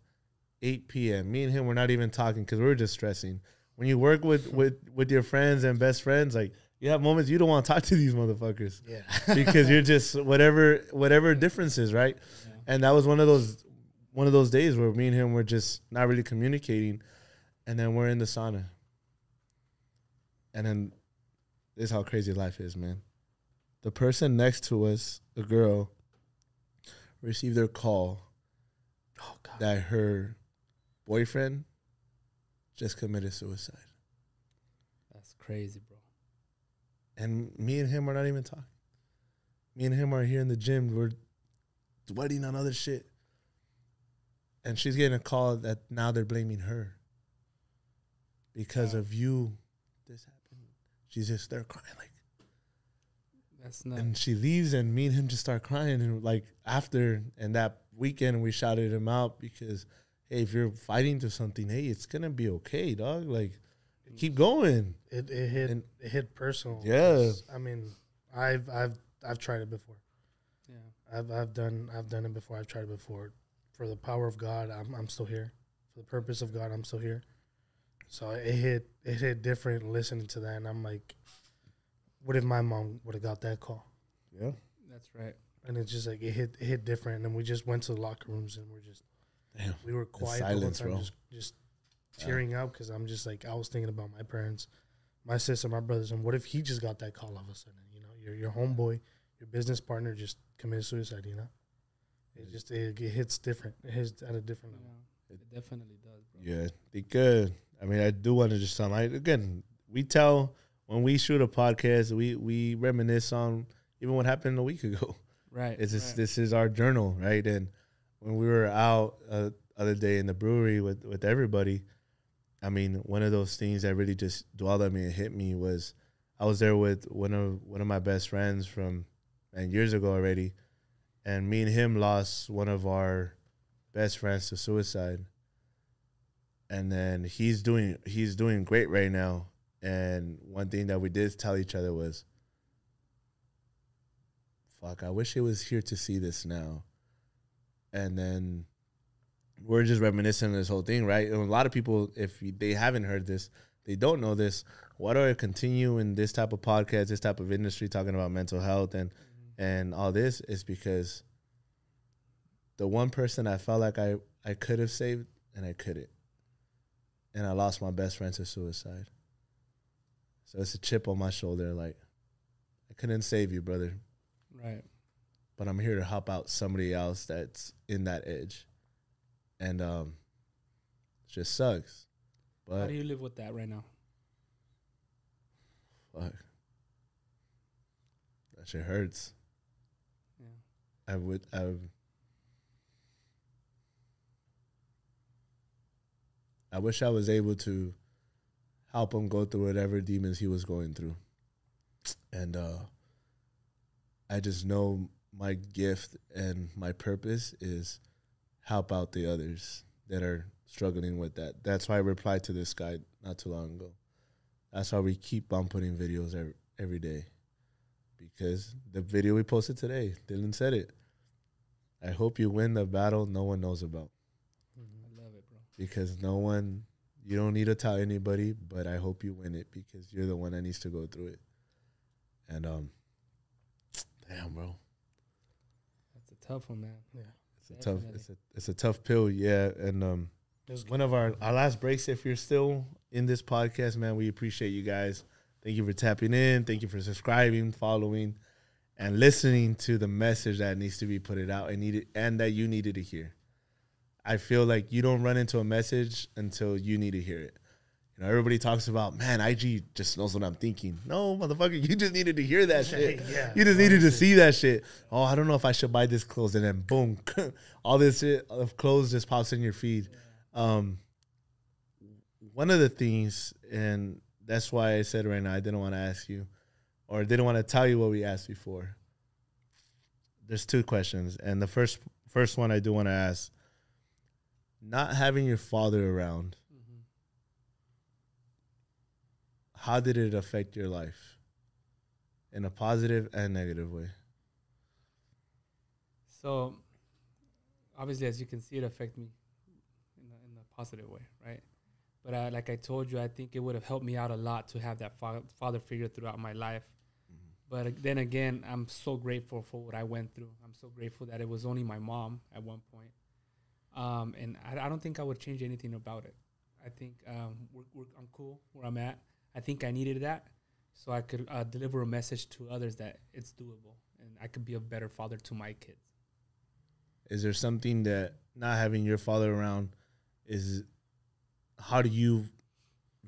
8 p.m. Me and him were not even talking because we were just stressing. When you work with with with your friends and best friends, like you have moments you don't want to talk to these motherfuckers Yeah. because you're just whatever whatever differences, right? Yeah. And that was one of those one of those days where me and him were just not really communicating, and then we're in the sauna, and then this is how crazy life is, man. The person next to us, a girl, received their call Oh that her boyfriend just committed suicide, That's crazy, bro. And me and him are not even talking. Me and him are here in the gym. We're sweating on other shit. And she's getting a call that now they're blaming her because Wow. of you. This happened. She's just there crying like, That's not. and she leaves, and me and him just start crying. And like after, and that weekend we shouted him out because, hey, if you're fighting to something, hey, it's gonna be okay, dog. Like, keep going. It it hit And- it hit personal. Yeah. 'cause, I mean, I've I've I've tried it before. yeah. I've I've done I've done it before. I've tried it before. For the power of God, I'm I'm still here. For the purpose of God, I'm still here. So it hit it hit different listening to that, and I'm like, what if my mom would have got that call? Yeah. That's right. And it's just like it hit it hit different. And we just went to the locker rooms and we're just Damn. we were quiet silence, the whole time, bro. just just tearing up because I'm just like I was thinking about my parents, my sister, my brothers, and what if he just got that call all of a sudden? You know, your your homeboy, your business partner just committed suicide. You know, it just it, it hits different. It hits at a different level. Yeah. It definitely does, bro. Yeah, they good. I mean, I do want to just sound like again. We tell when we shoot a podcast, we we reminisce on even what happened a week ago. Right. It's just right. this is our journal, right? And when we were out uh, other day in the brewery with with everybody, I mean, one of those things that really just dwelled on me and hit me was I was there with one of one of my best friends from and years ago already, and me and him lost one of our best friends to suicide. And then he's doing he's doing great right now. And one thing that we did tell each other was, fuck, I wish he was here to see this now. And then we're just reminiscing this whole thing, right? And a lot of people, if they haven't heard this, they don't know this. Why do I continue in this type of podcast, this type of industry, talking about mental health and and all this? Is because the one person I felt like I I could have saved and I couldn't, and I lost my best friend to suicide. So it's a chip on my shoulder, like I couldn't save you, brother Right. but I'm here to help out somebody else that's in that edge. And um it just sucks. But How do you live with that right now? fuck. That shit hurts. Yeah. I would I I wish I was able to help him go through whatever demons he was going through. And uh I just know my gift and my purpose is help out the others that are struggling with that. That's why I replied to this guy not too long ago. That's why we keep on putting videos every, every day. Because the video we posted today, Dilan said it. I hope you win the battle no one knows about. I love it, bro. Because no one, you don't need to tell anybody, but I hope you win it because you're the one that needs to go through it. And, um, damn, bro. That's a tough one, man. Yeah. It's a tough, it's a, it's a tough pill. Yeah. And, um, one of our, our last breaks. If you're still in this podcast, man, we appreciate you guys. Thank you for tapping in. Thank you for subscribing, following, and listening to the message that needs to be put it out and needed and that you needed to hear. I feel like you don't run into a message until you need to hear it. You know, everybody talks about, man, IG just knows what I'm thinking. No, motherfucker, you just needed to hear that shit. Yeah, you just needed to see that shit. Oh, I don't know if I should buy this clothes, and then boom, all this shit of clothes just pops in your feed. Um, one of the things, and that's why I said right now I didn't want to ask you, or didn't want to tell you what we asked before. There's two questions, and the first first one I do want to ask: not having your father around, Mm-hmm. How did it affect your life? in a positive and negative way. So, obviously, as you can see, it affected me in a, in a positive way, right? But uh, like I told you, I think it would have helped me out a lot to have that fa- father figure throughout my life. But ag- then again, I'm so grateful for what I went through. I'm so grateful that it was only my mom at one point. Um, and I, I don't think I would change anything about it. I think um, we're, we're, I'm cool where I'm at. I think I needed that so I could uh, deliver a message to others that it's doable and I could be a better father to my kids. Is there something that not having your father around is how do you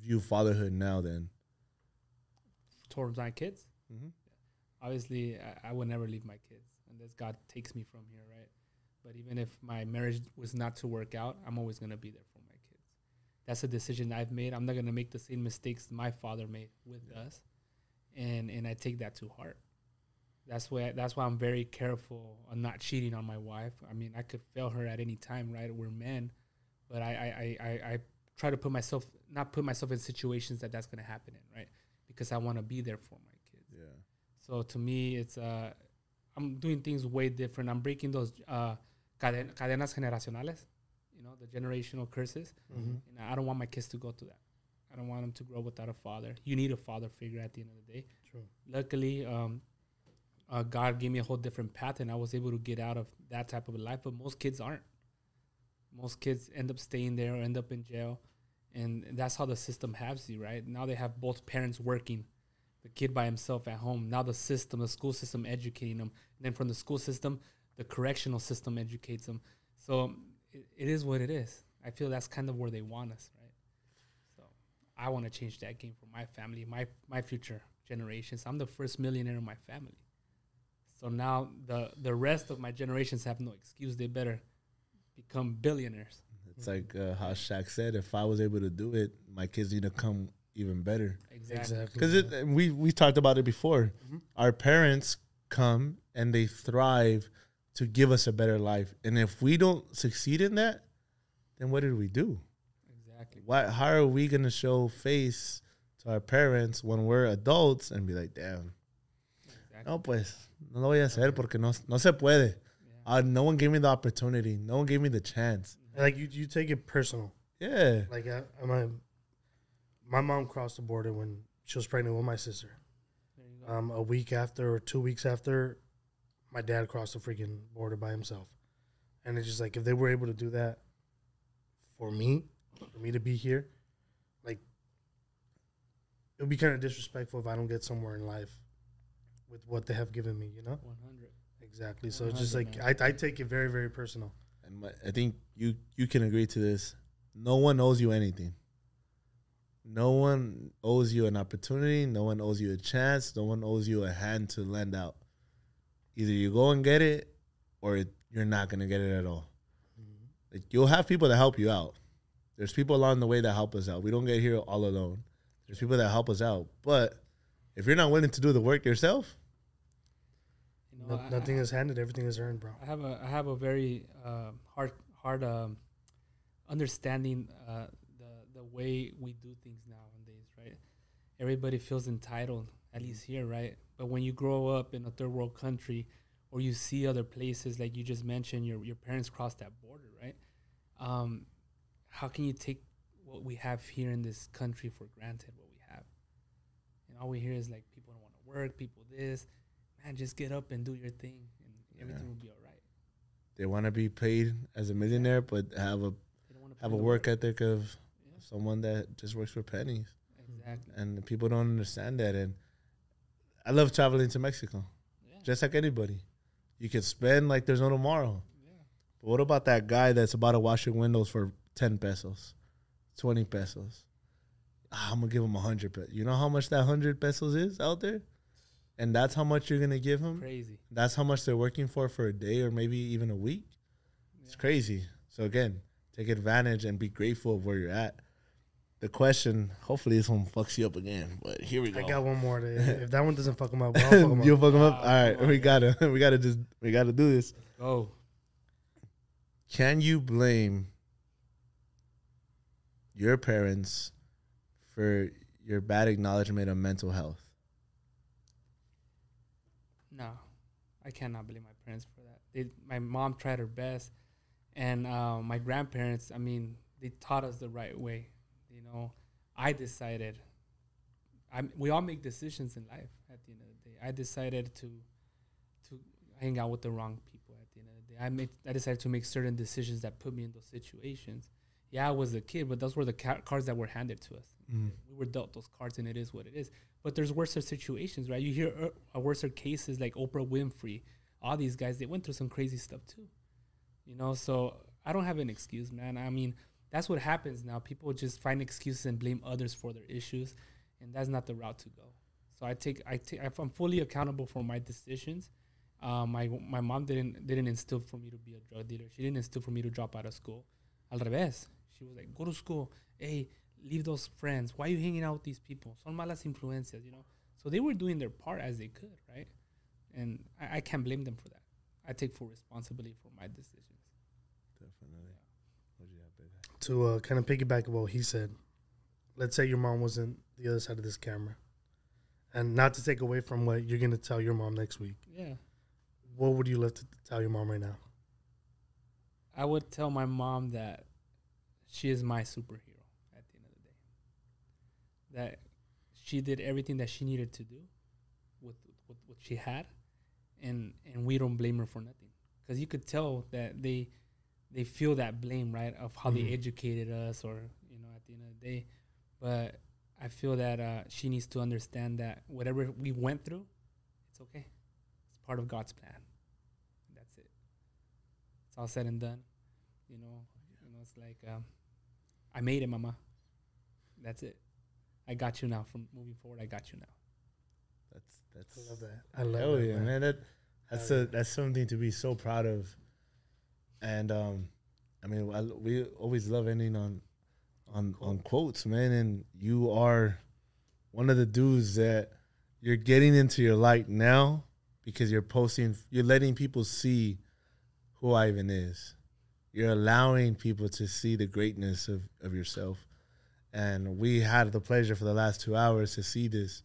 view fatherhood now then? towards my kids. Mm-hmm. Obviously, I, I would never leave my kids unless God takes me from here, right? But even if my marriage was not to work out, I'm always gonna be there for my kids. That's a decision I've made. I'm not gonna make the same mistakes my father made with us, and and I take that to heart. That's why that's why I'm very careful on not cheating on my wife. I mean, I could fail her at any time, right? We're men, but I I, I, I, I try to put myself not put myself in situations that that's gonna happen in, right? Because I want to be there for my kids. Yeah. So to me, it's uh, I'm doing things way different. I'm breaking those uh, caden- cadenas generacionales, the generational curses. Mm-hmm. And I don't want my kids to go through that. I don't want them to grow without a father. You need a father figure at the end of the day. True. Luckily, um, uh, God gave me a whole different path, and I was able to get out of that type of a life. But most kids aren't. Most kids end up staying there or end up in jail, and that's how the system has you. Right now, they have both parents working, the kid by himself at home. Now the system, the school system, educating them. And then from the school system, the correctional system educates them. So it, it is what it is. I feel that's kind of where they want us, right? So I want to change that game for my family, my my future generations. I'm the first millionaire in my family. So now the the rest of my generations have no excuse. They better become billionaires. It's like uh, how Shaq said, if I was able to do it, my kids need to come even better. Exactly. Exactly. Because it, and we we talked about it before. Our parents come and they thrive to give us a better life, and if we don't succeed in that, then what did we do? Exactly. Why? How are we gonna show face to our parents when we're adults and be like, damn, exactly. no pues, no lo voy a hacer porque no no se puede. Uh, no one gave me the opportunity. No one gave me the chance. Like you, you take it personal. Yeah. Like I, I- my my mom crossed the border when she was pregnant with my sister. There you go. Um, a week after or two weeks after, my dad crossed the freaking border by himself. And it's just like if they were able to do that for me, for me to be here, like it would be kind of disrespectful if I don't get somewhere in life with what they have given me. You know 100. exactly. So it's just like 100, I, I take it very very personal. And my, I think you you can agree to this. No one owes you anything. No one owes you an opportunity. No one owes you a chance. No one owes you a hand to lend out. Either you go and get it, or you're not gonna get it at all. Like you'll have people that help you out. There's people along the way that help us out. We don't get here all alone. There's people that help us out. But if you're not willing to do the work yourself, You know, No, I- nothing is handed. Everything is earned, bro. I have a I have a very uh, hard hard um, understanding uh, the the way we do things nowadays, right? Everybody feels entitled, at least here, right? But when you grow up in a third world country, or you see other places like you just mentioned, your your parents crossed that border, right? Um, how can you take what we have here in this country for granted? What we have, and all we hear is like people don't want to work, people this. Man, just get up and do your thing, and everything will be all right. they want to be paid as a millionaire, but have a They don't want to have a work ethic of someone that just works for pennies, Exactly. and people don't understand that. And I love traveling to Mexico, Yeah. just like anybody. You can spend like there's no tomorrow. Yeah. But what about that guy that's about to wash your windows for ten pesos, twenty pesos? Ah, I'm gonna give him a hundred pesos. You know how much that hundred pesos is out there, and that's how much you're gonna give him. Crazy. That's how much they're working for for a day or maybe even a week. It's crazy. So again, take advantage and be grateful of where you're at. The question, hopefully this one fucks you up again, but here we go. I got one more. To, if that one doesn't fuck him up, well, I'll fuck him You'll up. fuck 'em up. All right, come we gotta, we gotta just, we gotta do this. Go. Can you blame your parents for your bad acknowledgement of mental health? No, I cannot blame my parents for that. They, my mom tried her best, and uh, my grandparents. I mean, they taught us the right way. Know, I decided. I we all make decisions in life. At the end of the day, I decided to to hang out with the wrong people. At the end of the day, I made I decided to make certain decisions that put me in those situations. Yeah, I was a kid, but those were the ca- cards that were handed to us. Mm. We were dealt those cards, and it is what it is. But there's worse situations, right? You hear uh, worse cases like Oprah Winfrey, all these guys. They went through some crazy stuff too, you know. So I don't have an excuse, man. I mean, that's what happens now. People just find excuses and blame others for their issues, and that's not the route to go. So I take, I take, I'm fully accountable for my decisions. Um, my my mom didn't didn't instill for me to be a drug dealer. She didn't instill for me to drop out of school. Al revés. She was like, go to school. Hey, leave those friends. Why are you hanging out with these people? Son malas influencias, you know. So they were doing their part as they could, right? And I, I can't blame them for that. I take full responsibility for my decisions. Definitely. What'd you have, baby? To uh, kind of piggyback on what he said, let's say your mom wasn't the other side of this camera, and not to take away from what you're gonna tell your mom next week. Yeah. What would you love to tell your mom right now? I would tell my mom that she is my superhero at the end of the day. That she did everything that she needed to do with, with what she had, and and we don't blame her for nothing because you could tell that they they feel that blame right of how they Mhm. educated us or you know at the end of the day, but I feel that uh, she needs to understand that whatever we went through, it's okay. It's part of God's plan. That's it. It's all said and done. You know, you know, it's like um, I made it, mama. That's it. I got you now. From moving forward, I got you now. That's that's I love that. I love Hell that, yeah, man. That that's a that's something to be so proud of. And um, I mean, I, we always love ending on on on quotes, man. And you are one of the dudes that you're getting into your light now because you're posting, you're letting people see who Ivan is. You're allowing people to see the greatness of, of yourself. And we had the pleasure for the last two hours to see this.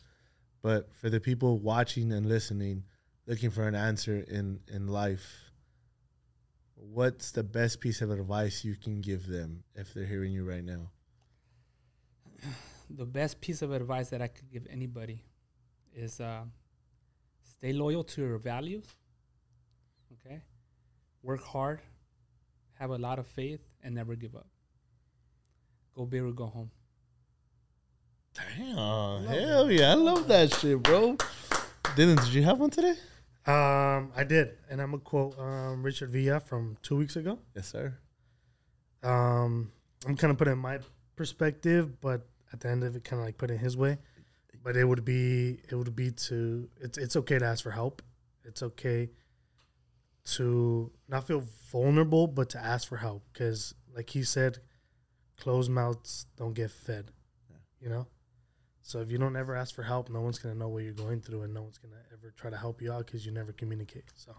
But for the people watching and listening, looking for an answer in, in life, what's the best piece of advice you can give them if they're hearing you right now? The best piece of advice that I could give anybody is uh, stay loyal to your values. Okay, work hard, have a lot of faith, and never give up. Go big or go home. Damn, hell yeah. I love that shit, bro. Dilan, did you have one today? Um, I did, and I'm gonna quote um, Richard Villa from two weeks ago. Yes, sir. Um, I'm kind of putting my perspective, but at the end of it, kind of like put it his way. But it would be, it would be to, it's it's okay to ask for help. It's okay to not feel vulnerable, but to ask for help, because like he said, closed mouths don't get fed. You know. So if you don't ever ask for help, no one's gonna know what you're going through, and no one's gonna ever try to help you out because you never communicate. So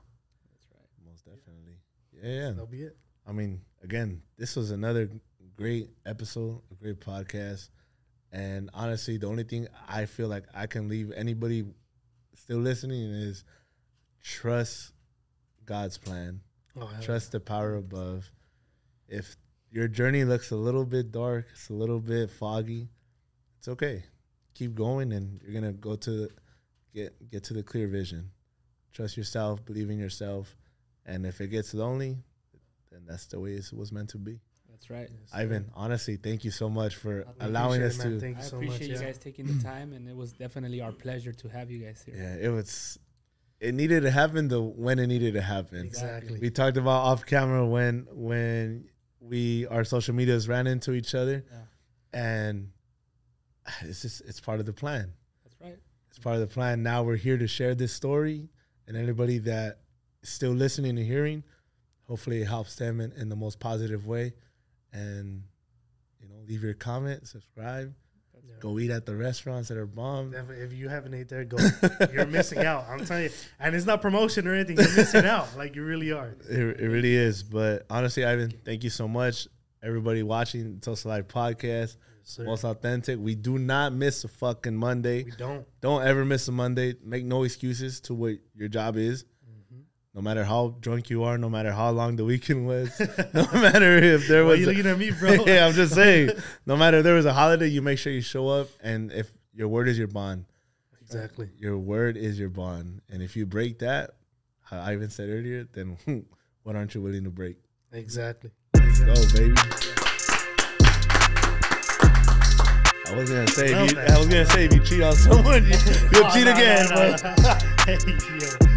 That's right. Most definitely. Yeah, yeah. that'll be it. I mean, again, this was another great episode, a great podcast. And honestly, the only thing I feel like I can leave anybody still listening is trust God's plan. Oh, hell Trust the power above. If your journey looks a little bit dark, it's a little bit foggy, it's okay. Keep going and you're gonna go to get get to the clear vision. Trust yourself, believe in yourself, and if it gets lonely, then that's the way it was meant to be. That's right. Yes, Ivan, honestly, thank you so much for I allowing us it, to. Thank I you so appreciate much. you yeah. guys taking the time, and it was definitely our pleasure to have you guys here. Yeah, it was. It needed to happen the when it needed to happen. Exactly. We talked about off camera when when we our social medias ran into each other, Yeah. and it's just it's part of the plan. That's right. It's part of the plan. Now we're here to share this story, and anybody that is still listening and hearing, hopefully it helps them in, in the most positive way. And you know, leave your comment, subscribe, Yeah. go eat at the restaurants that are bomb. Definitely, if you haven't ate there, go. You're missing out. I'm telling you, and it's not promotion or anything. You're missing out. Like you really are. It, it really is. But honestly, Ivan, thank you so much. everybody watching Toast Live podcast, Sir. most authentic. We do not miss a fucking Monday. we don't. Don't ever miss a Monday. Make no excuses to what your job is. Mm-hmm. No matter how drunk you are, no matter how long the weekend was, no matter if there Why was you a- looking at me, bro? yeah, I'm just saying. No matter if there was a holiday, you make sure you show up, and if your word is your bond, exactly. your word is your bond, and if you break that, how Ivan said earlier, then what aren't you willing to break? Exactly. Let's go, baby. I was gonna say, if you, I was gonna say, if you cheat on someone, you, you'll cheat again. but- Hey, yo.